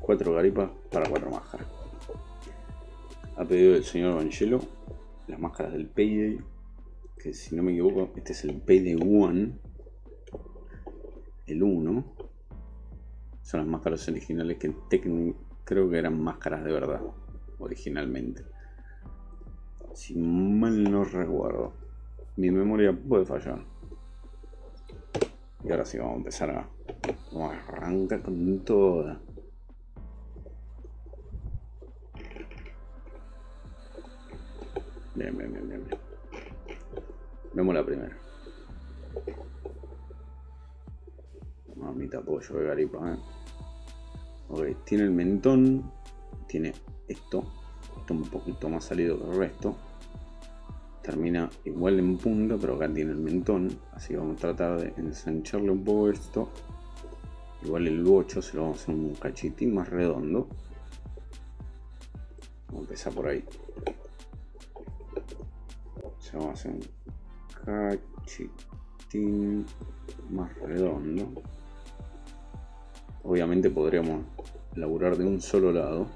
Cuatro garipas para cuatro máscaras. Ha pedido el señor Angelo las máscaras del Payday que si no me equivoco, este es el PD1, el 1. Son las máscaras originales que creo que eran máscaras de verdad, originalmente. Si mal no recuerdo, mi memoria puede fallar. Y ahora sí vamos a empezar a, vamos a arrancar con toda. Bien, bien, bien, bien. bien. Vemos la primera. Mamita pollo de garipa, ¿eh? Ok, tiene el mentón. Tiene esto. Esto un poquito más salido que el resto. Termina igual en punta, pero acá tiene el mentón. Así vamos a tratar de ensancharle un poco esto. Igual el 8 se lo vamos a hacer un cachitín más redondo. Vamos a empezar por ahí. Se vamos a hacer un cachitín más redondo. Obviamente podríamos laburar de un solo lado.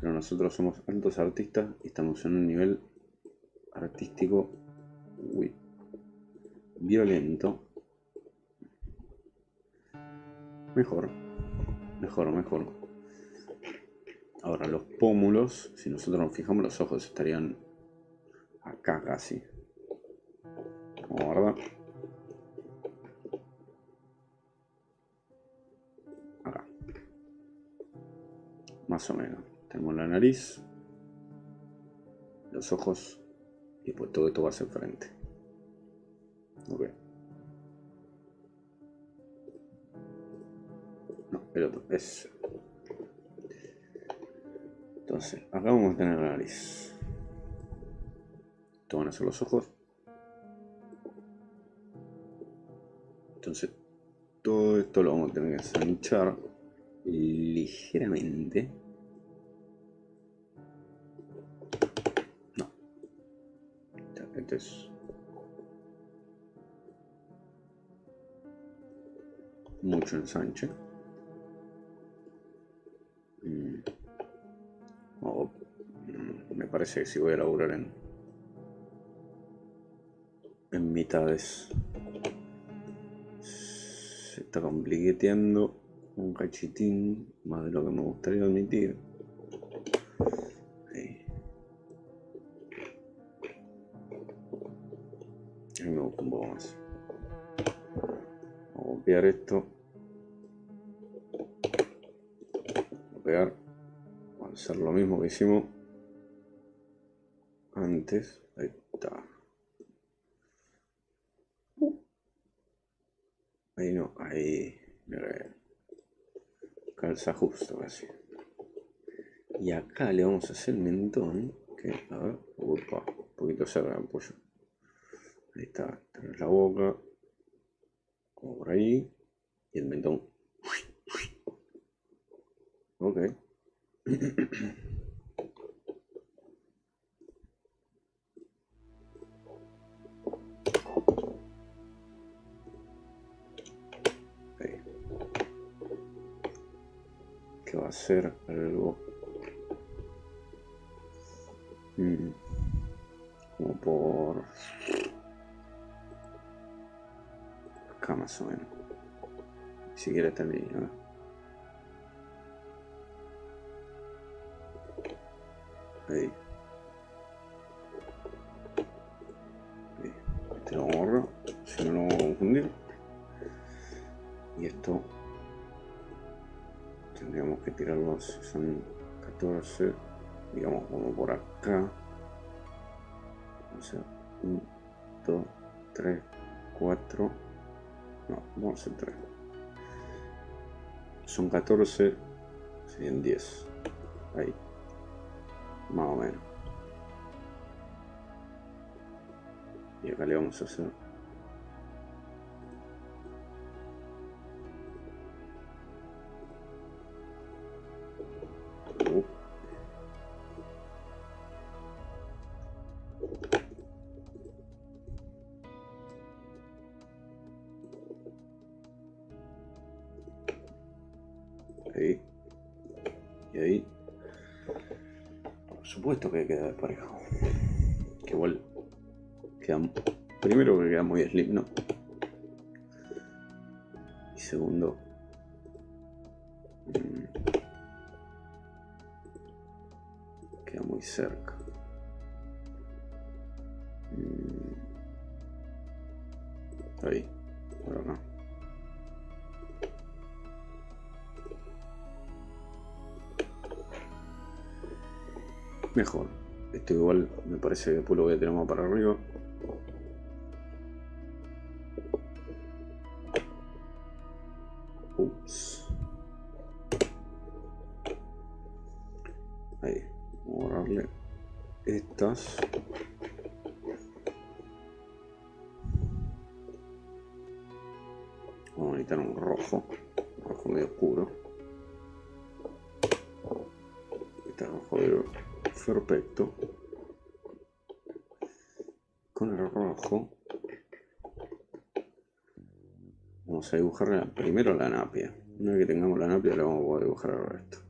Pero nosotros somos altos artistas y estamos en un nivel artístico violento. Mejor, mejor, mejor. Ahora los pómulos, si nosotros nos fijamos, los ojos estarían acá casi. Acá. Más o menos. Tenemos la nariz, los ojos y pues todo esto va hacia el frente. Ok. No, el otro es. Entonces, acá vamos a tener la nariz. Esto van a ser los ojos. Entonces, todo esto lo vamos a tener que ensanchar ligeramente. Mucho ensanche. Mm. Mm, me parece que si voy a laburar en, en mitades. Se está compliqueteando un cachitín más de lo que me gustaría admitir. Copiar esto. Vamos a hacer lo mismo que hicimos antes. Ahí está. Ahí no ahí calza justo casi y acá le vamos a hacer el mentón que a ver upa, un poquito cerca el pollo. Ahí está tenés la boca por ahí. Y el mentón. Ok. que va a ser algo mm. como por más o menos. Si quieres también, Ahí. Ahí. Este lo borro, si no lo vamos a confundir. Y esto tendríamos que tirarlo si son 14, digamos como por acá. O sea, 1, 2, 3, 4. No, vamos a entrar. Son 14, serían 10. Ahí. Más o menos. Y acá le vamos a hacer de parejo. Que igual queda, me parece que más para arriba. A dibujar primero la napia. Una vez que tengamos la napia le vamos a dibujar el resto.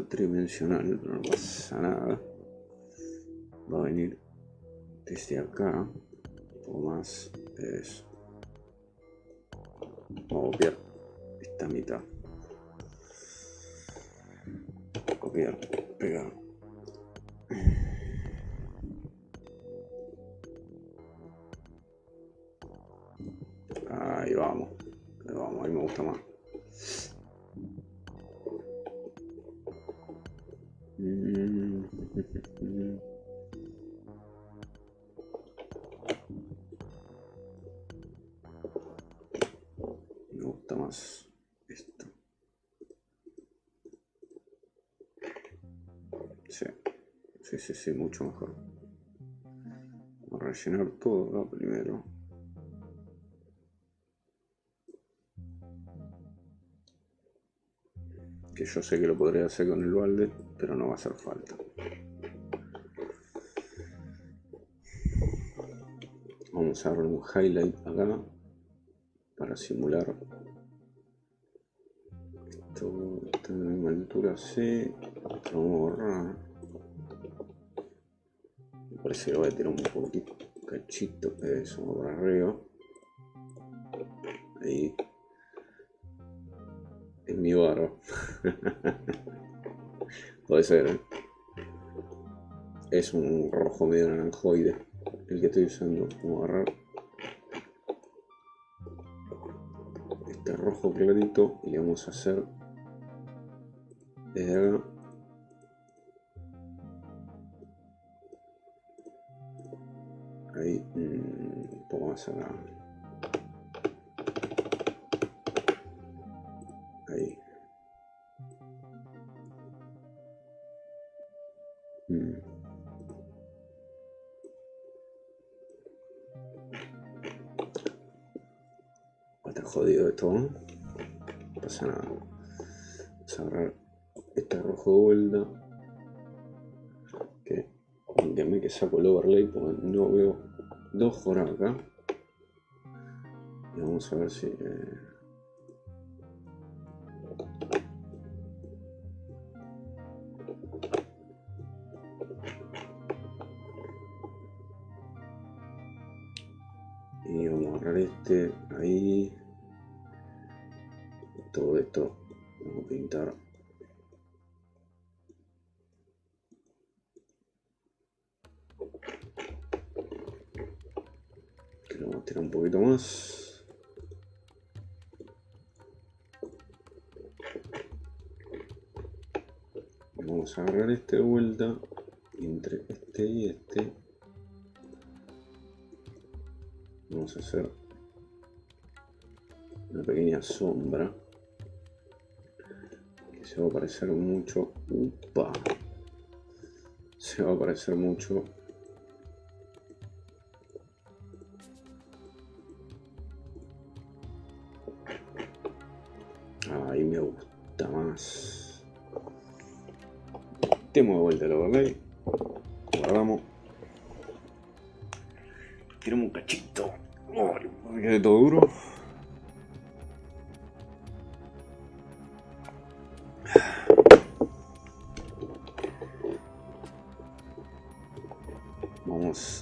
Tridimensional no pasa nada. Va a venir desde acá un poco más eso. Vamos a esta mitad. Copiar pegar mucho mejor. Vamos a rellenar todo primero. Que yo sé que lo podría hacer con el balde pero no va a hacer falta. Vamos a dar un highlight acá para simular. Esto está en la misma altura C lo vamos a borrar que lo voy a tirar un poquito cachito eso por arriba. Ahí. Es mi barro. Puede ser ¿eh? es un rojo medio naranjoide el que estoy usando. Vamos a agarrar. Este rojo clarito y le vamos a hacer desde acá mm, un poco más acá ahí mm. está jodido esto ¿no? pasa nada vamos a agarrar este rojo de vuelta que dígame que saco el overlay porque no veo dos por acá. Y vamos a ver si eh, agarrar este de vuelta entre este y este. Vamos a hacer una pequeña sombra que se va a parecer mucho upa se va a parecer mucho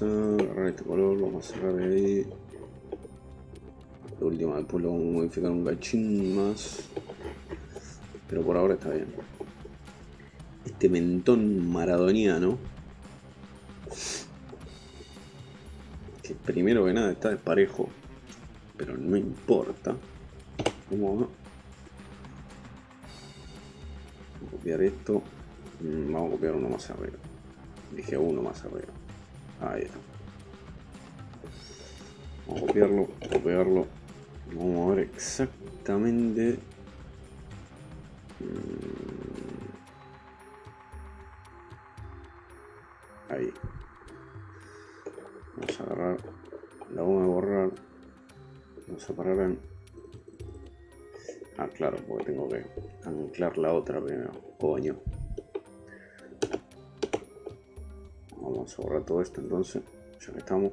agarrar este color lo vamos a cerrar ahí de última después lo vamos a modificar un cachín más Pero por ahora está bien. Este mentón maradoniano. Que primero que nada está desparejo. Pero no importa. Vamos a copiar esto. Mm, vamos a copiar uno más arriba. Dije uno más arriba. Ahí está. Vamos a copiarlo, copiarlo. Vamos a ver exactamente. Mm, ahí. Vamos a agarrar. La vamos a borrar. Vamos a parar en. Ah, claro, porque tengo que anclar la otra primero. Coño. Vamos a borrar todo esto entonces. Ya que estamos.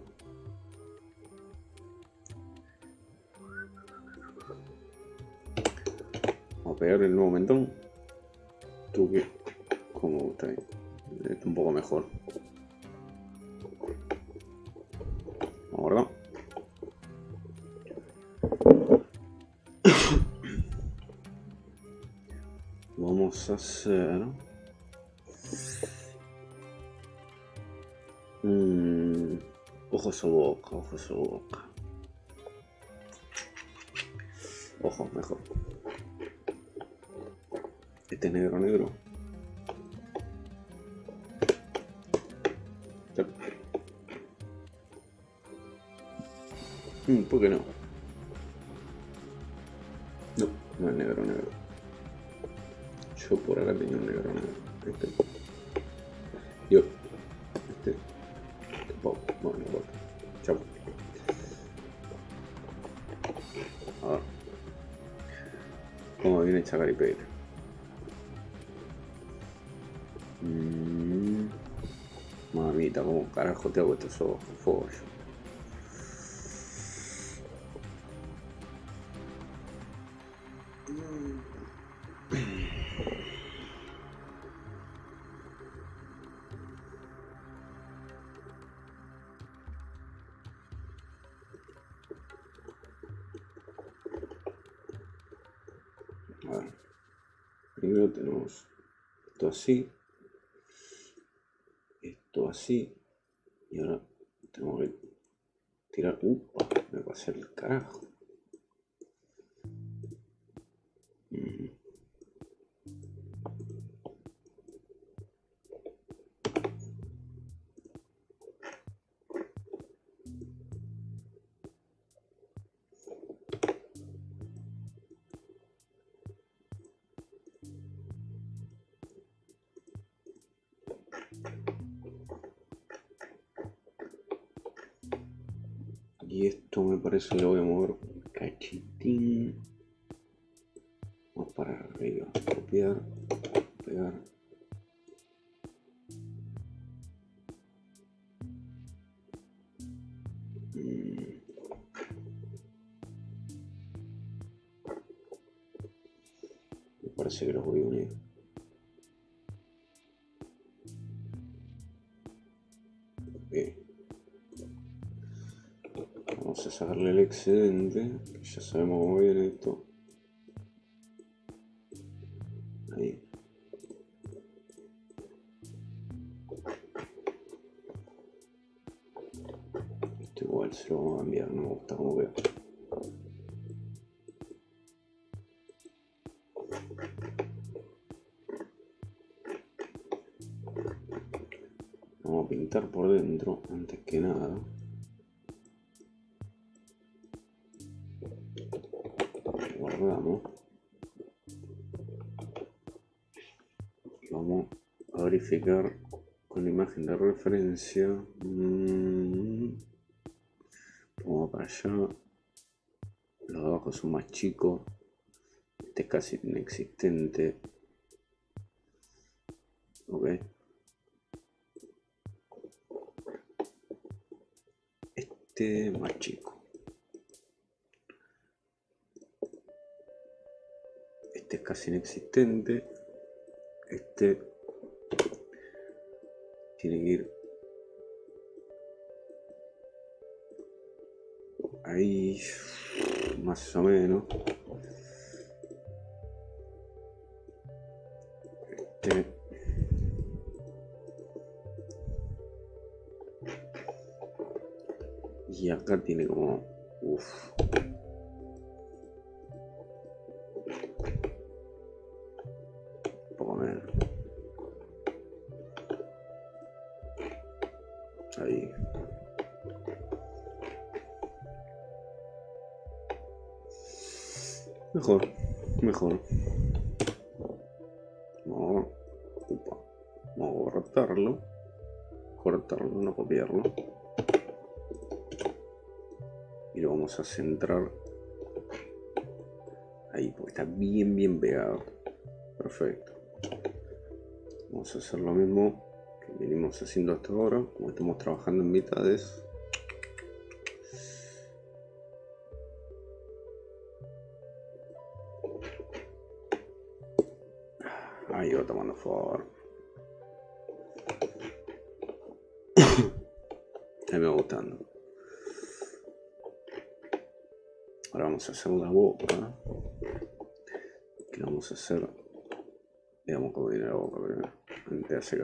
pegar el nuevo mentón. Tú que, como está un poco mejor. Ahora. Vamos a hacer. Ojo su boca, ojo su boca. Ojo, mejor. Este negro negro. Mm, ¿Por qué no? No, no es negro negro. Yo por acá tenía un negro negro. Este. Ojos, fuego Primero tenemos esto así así. Yeah. Eso lo voy a mover cachitín vamos para arriba copiar pegar. Mm. me parece que los voy a unir sacarle el excedente, ya sabemos cómo viene esto. Ahí. Esto igual se lo vamos a cambiar, no me gusta como veo. Vamos a pintar por dentro antes que nada. Con la imagen de referencia. Mm. Vamos para allá. Los de abajo son más chicos. Este es casi inexistente. Ok. Este más chico. Este es casi inexistente. Este o menos. Este. Y acá tiene como centrar ahí, porque está bien, bien pegado. Perfecto. Vamos a hacer lo mismo que venimos haciendo hasta ahora, como estamos trabajando en mitades. Hacer la boca. Que vamos a hacer. Digamos cómo viene la boca primero. Antes de hacer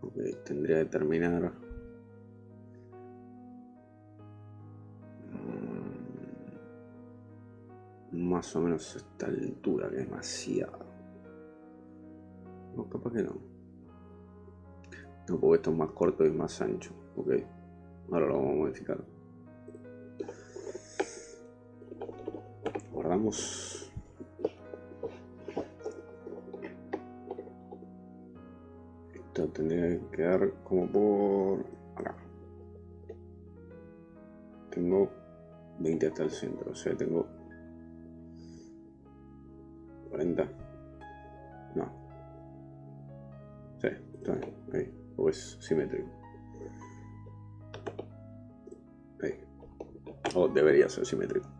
Ok, tendría que terminar. Mm, más o menos esta altura, que es demasiado. No, capaz que no. No, porque esto es más corto y más ancho. Ok. Ahora lo vamos a modificar. Esto tendría que quedar como por acá. Tengo 20 hasta el centro, o sea, tengo 40. No. Sí, está bien. Ahí o es simétrico. O debería ser simétrico.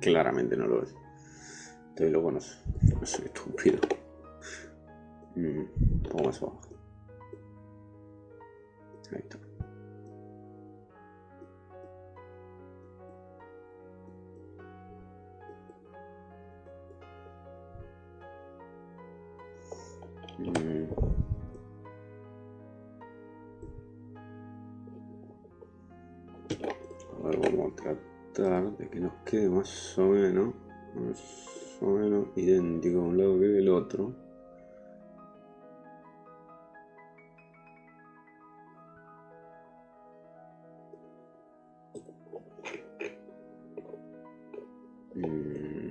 Claramente no lo es. Estoy loco, no sé. No soy estúpido. Mm, un poco más abajo. Ahí está. Que nos quede más o menos, más o menos idéntico un lado que el otro. Mm.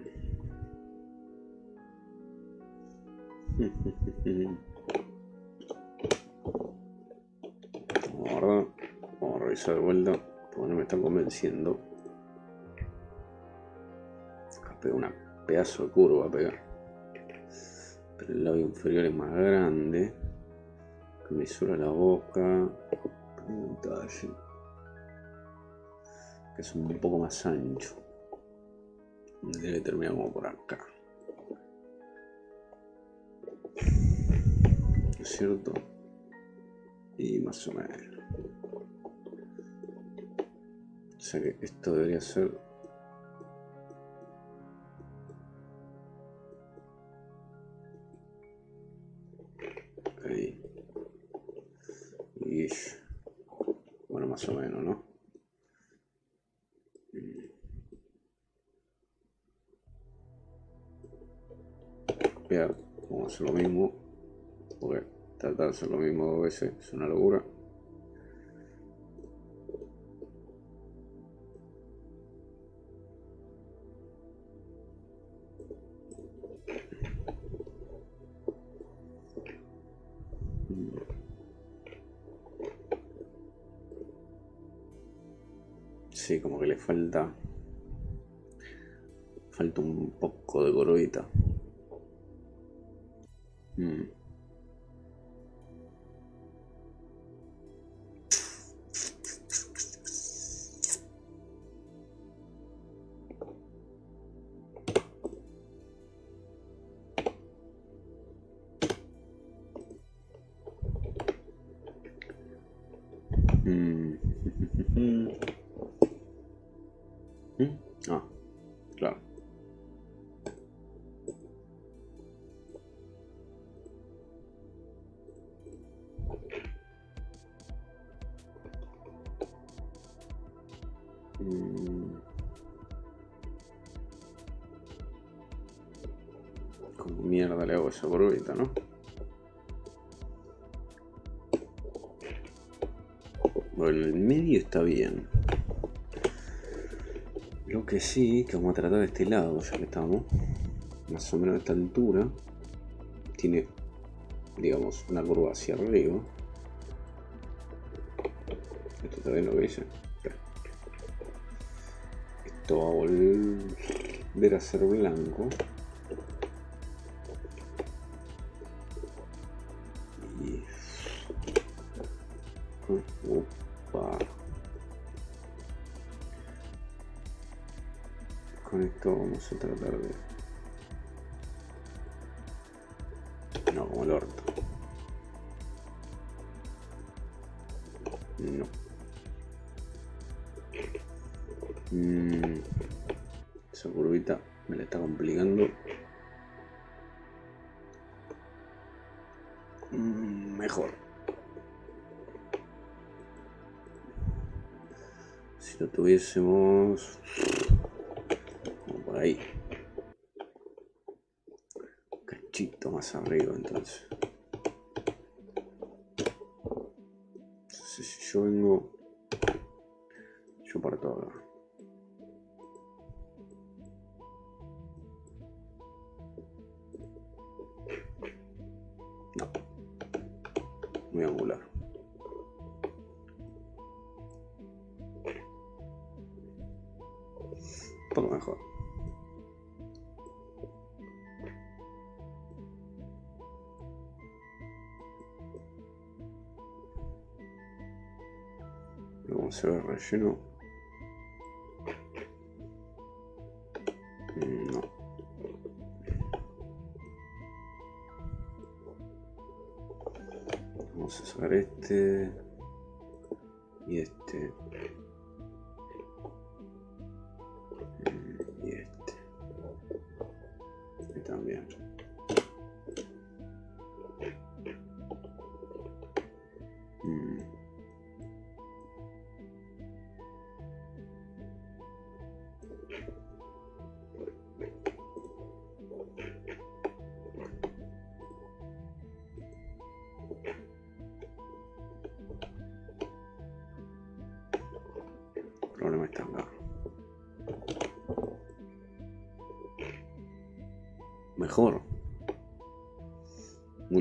Vamos a revisar de vuelta porque no me están convenciendo una pedazo de curva a pegar. Pero el labio inferior es más grande. Que mesura la boca. Que es un poco más ancho. Debe terminar como por acá. ¿Es cierto? Y más o menos. O sea que esto debería ser a hacer lo mismo, porque tratar de hacer lo mismo dos veces es una locura. Sí, como que le falta. Falta un poco de gorrita. Mm. Esa curvita, ¿no? Bueno, el medio está bien. Lo que sí, que vamos a tratar de este lado, ya que estamos. Más o menos a esta altura. Tiene, digamos, una curva hacia arriba. Esto lo que dice. Esto va a volver a ser blanco. Tratar de... No, como el orto. No. Mm. Esa curvita me la está complicando. Mm, mejor. Si lo tuviésemos ahí. Un cachito más arriba entonces. Entonces si yo vengo. Luego se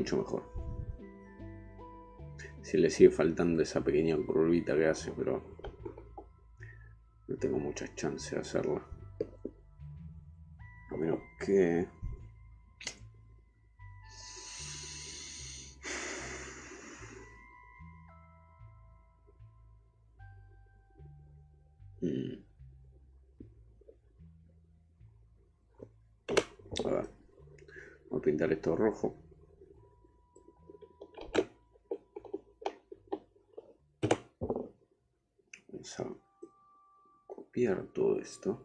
Mucho mejor. Si le sigue faltando esa pequeña curvita que hace, pero no tengo muchas chances de hacerla. A menos que... copiar todo esto.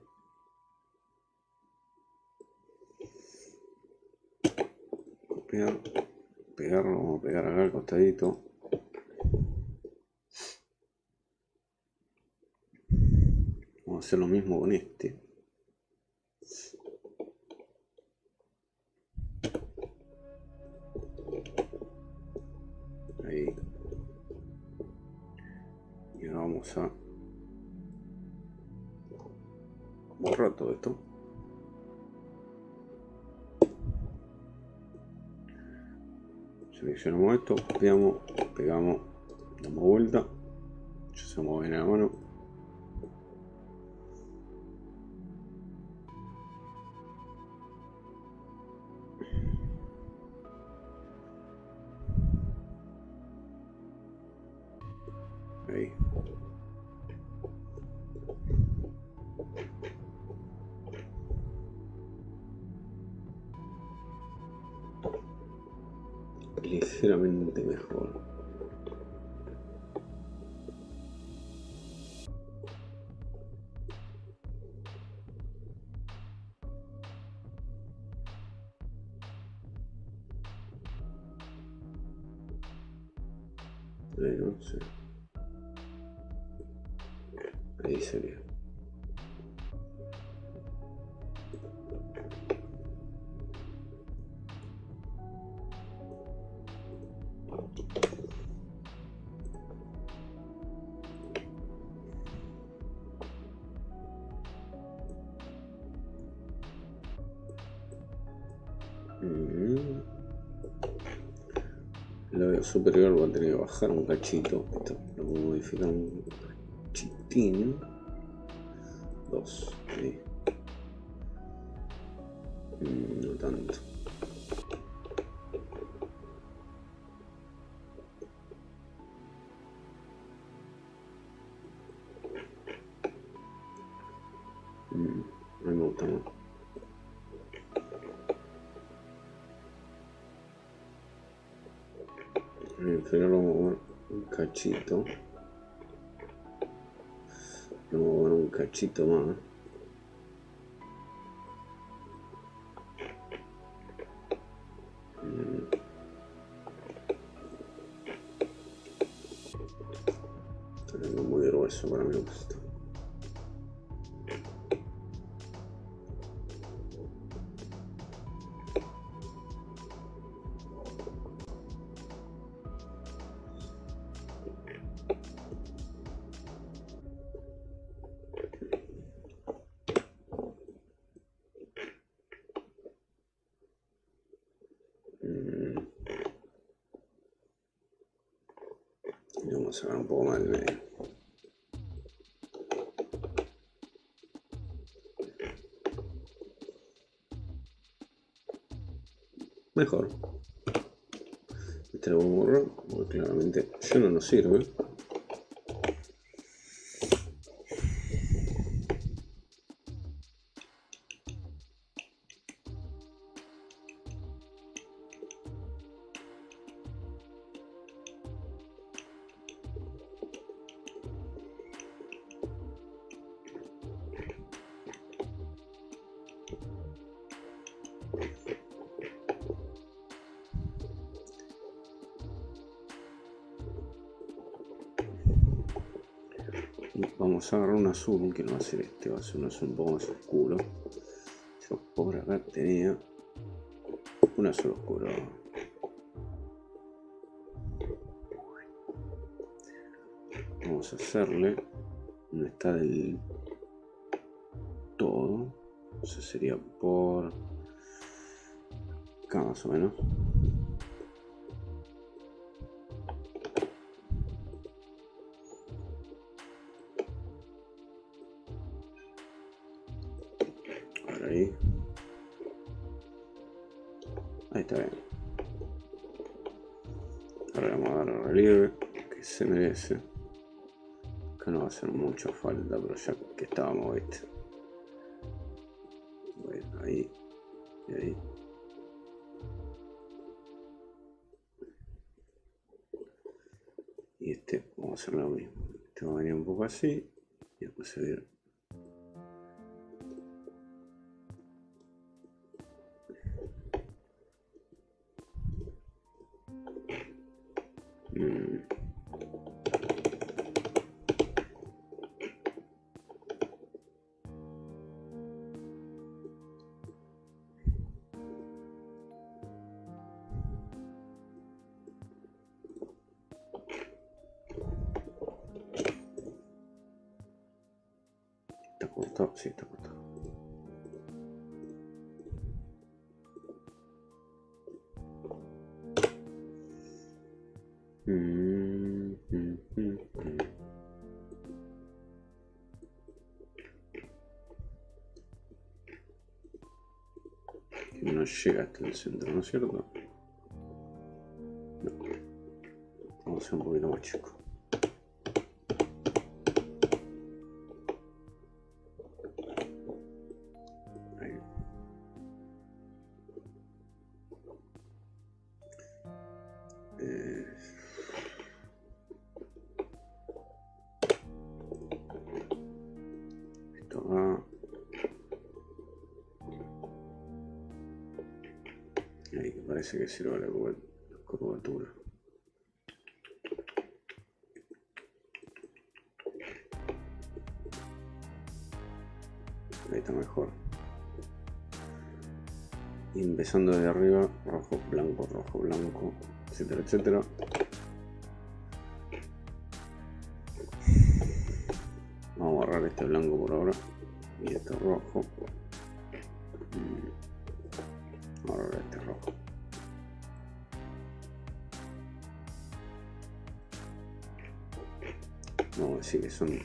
Copiar, pegarlo, vamos a pegar acá al costadito. Vamos a hacer lo mismo con este. Ahí. Y ahora vamos a todo esto. Seleccionamos esto, copiamos, pegamos, damos vuelta, ya se mueve la mano. Superior voy a tener que bajar un cachito. Esto lo a modificar un cachitín. Cachito. Vamos a mover un cachito más. Mejor. Este lo voy a borrar porque claramente ya no nos sirve. Vamos a agarrar un azul, que no va a ser este, va a ser un azul un poco más oscuro. Yo por acá tenía un azul oscuro. Vamos a hacerle, no está del todo, eso sería por acá más o menos. Hacer mucha falta, pero ya que estábamos, viste. Bueno, ahí. Y ahí. Y este, vamos a hacer lo mismo. Este va a venir un poco así. Y después se llega hasta el centro, ¿no es cierto? No. Vamos a hacer un poquito más chico. Parece que sirve la curvatura. Ahí está mejor. Empezando de arriba, rojo, blanco, rojo, blanco, etcétera, etcétera.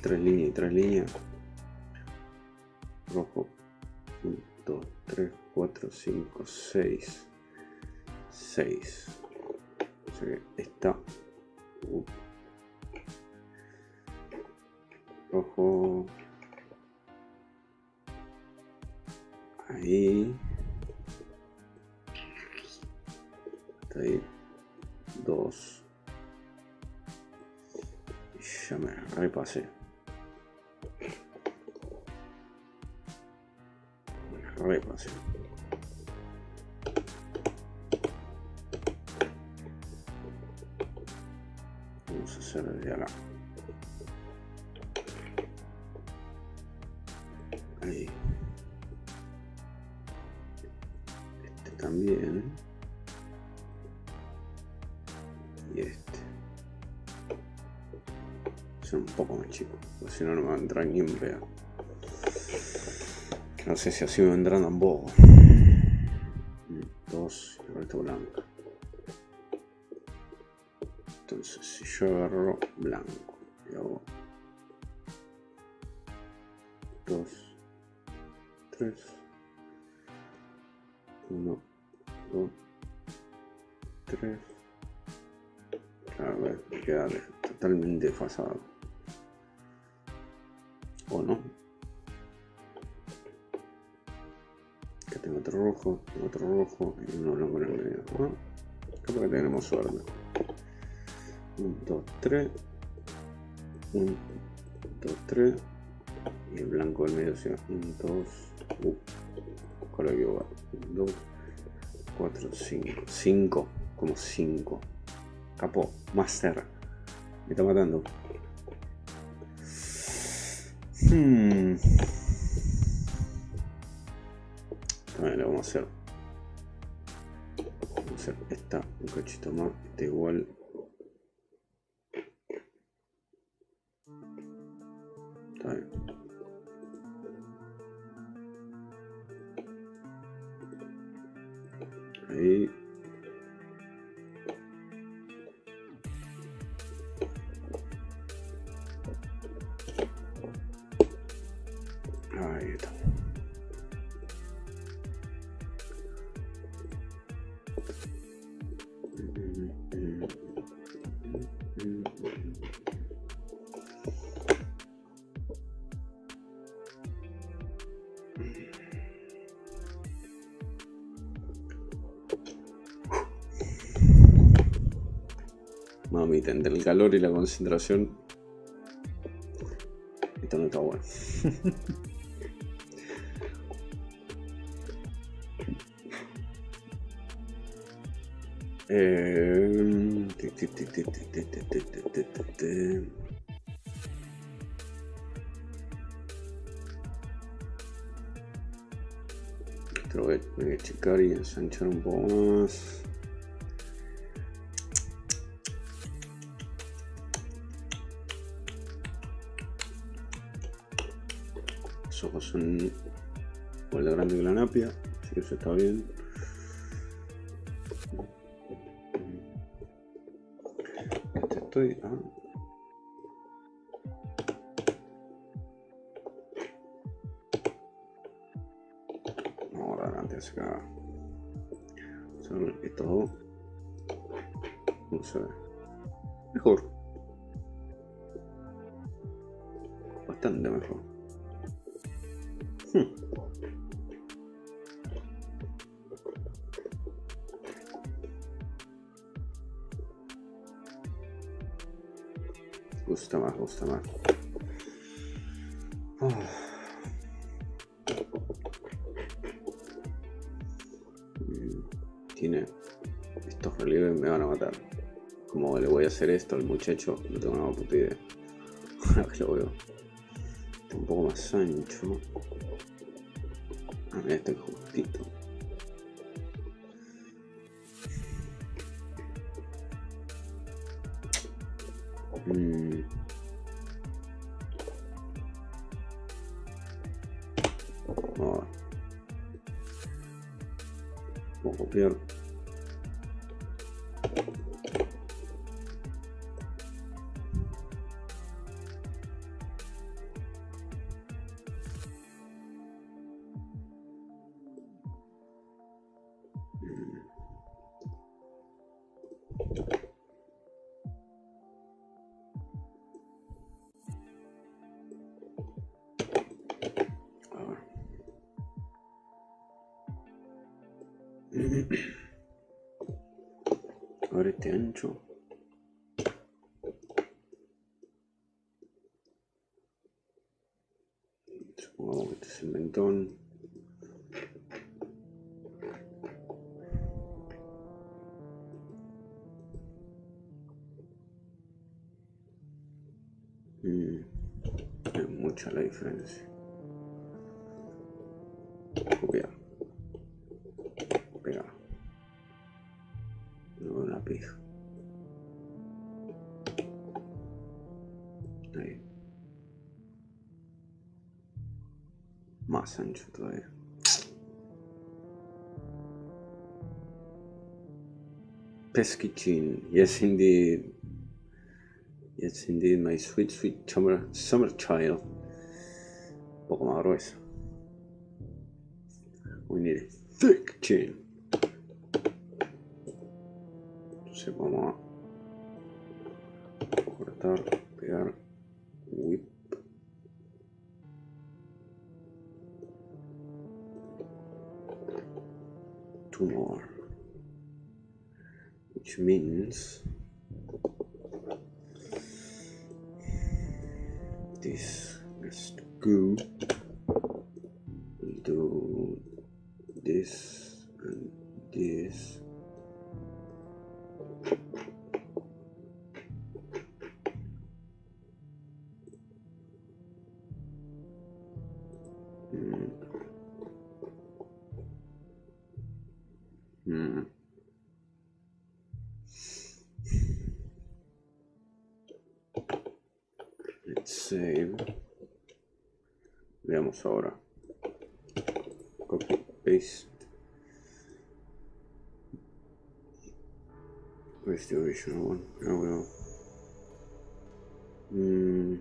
Tres líneas y tres líneas. Rojo 1, 2, 3, 4, 5, 6 6 o sea que está acá ahí. Este también y este. Son un poco más chicos porque si no no me va a entrar ni en no sé si así me vendrán tampoco desfasado o no que tengo otro rojo tengo otro rojo y uno blanco en el medio ¿no? capaz que tenemos suerte. 1 2 3 1 2 3 y el blanco del medio sea 1 2 uh, que va 2 4 5 5 como 5 capo master me está matando. Hmm. Vale, vamos a hacer. Vamos a hacer esta un cachito más está igual calor y la concentración. Esto no está bueno. eh... Lo voy a checar y ensanchar un poco más. Que eso está bien. Este estoy. ah. Mejor. Bastante mejor. Hmm. Gusta más, gusta más. Tiene estos relieves me van a matar. Como le voy a hacer esto al muchacho, no tengo una puta idea. Que lo veo. Está un poco más ancho. Ah, mira, este justito. La diferencia. Copiar. Pegar. No una pija. Ahí. Más ancho todavía. Pesky Yes, indeed. Yes, indeed, my sweet, sweet summer, summer child. Chin. Entonces vamos a cortar, pegar, whip. Two more. Which means Ahora. Copy, paste. Where's the original one? Oh well. Hmm.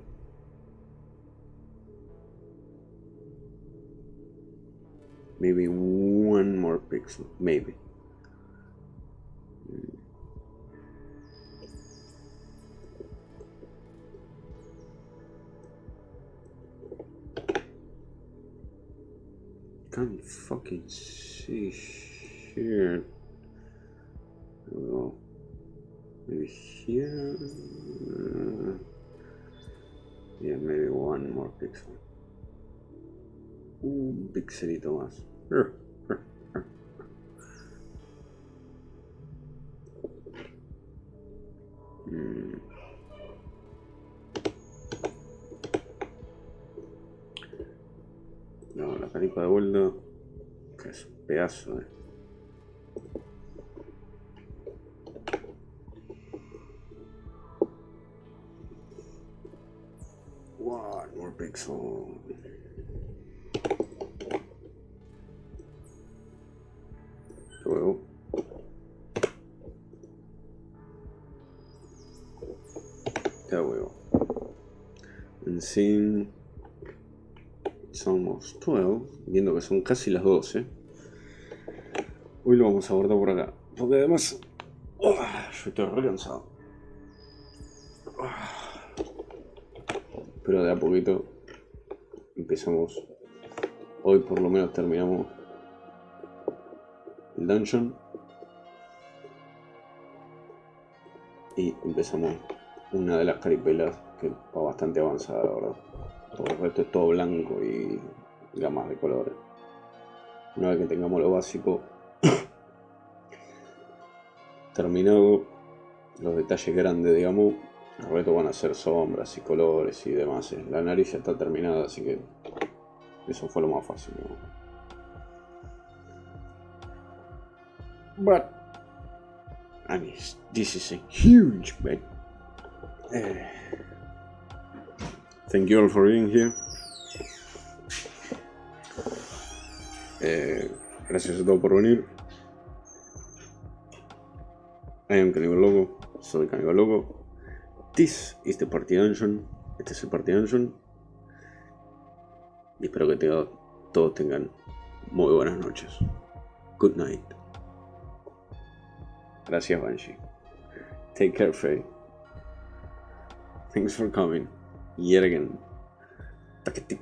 Maybe one more pixel. Maybe. Can't fucking see shit. Well, maybe here. Uh, yeah, maybe one more pixel. Un pixelito más. Que es un pedazo, eh. One more pixel. Luego. Ya huevo. En sí. Almost 12. Viendo que son casi las 12. Hoy lo vamos a abordar por acá. Porque además. ¡ah! yo estoy re cansado. Pero de a poquito empezamos. Hoy por lo menos terminamos el dungeon. Y empezamos una de las caripelas que va bastante avanzada, la verdad. Por el resto es todo blanco y gamas de colores. Una vez que tengamos lo básico terminado, los detalles grandes, digamos, el resto van a ser sombras y colores y demás. La nariz ya está terminada, así que eso fue lo más fácil. ¿no? But I mean, this is a huge bed. Uh, thank you all for being here. Eh, gracias a todos por venir. I am Caníbal Loco, soy Caníbal Loco. This is the Party Dungeon. Este es el Party Dungeon. Y espero que todos tengan muy buenas noches. Good night. Gracias, Banshee. Take care, Faye. Thanks for coming. Yet again. ¿Qué te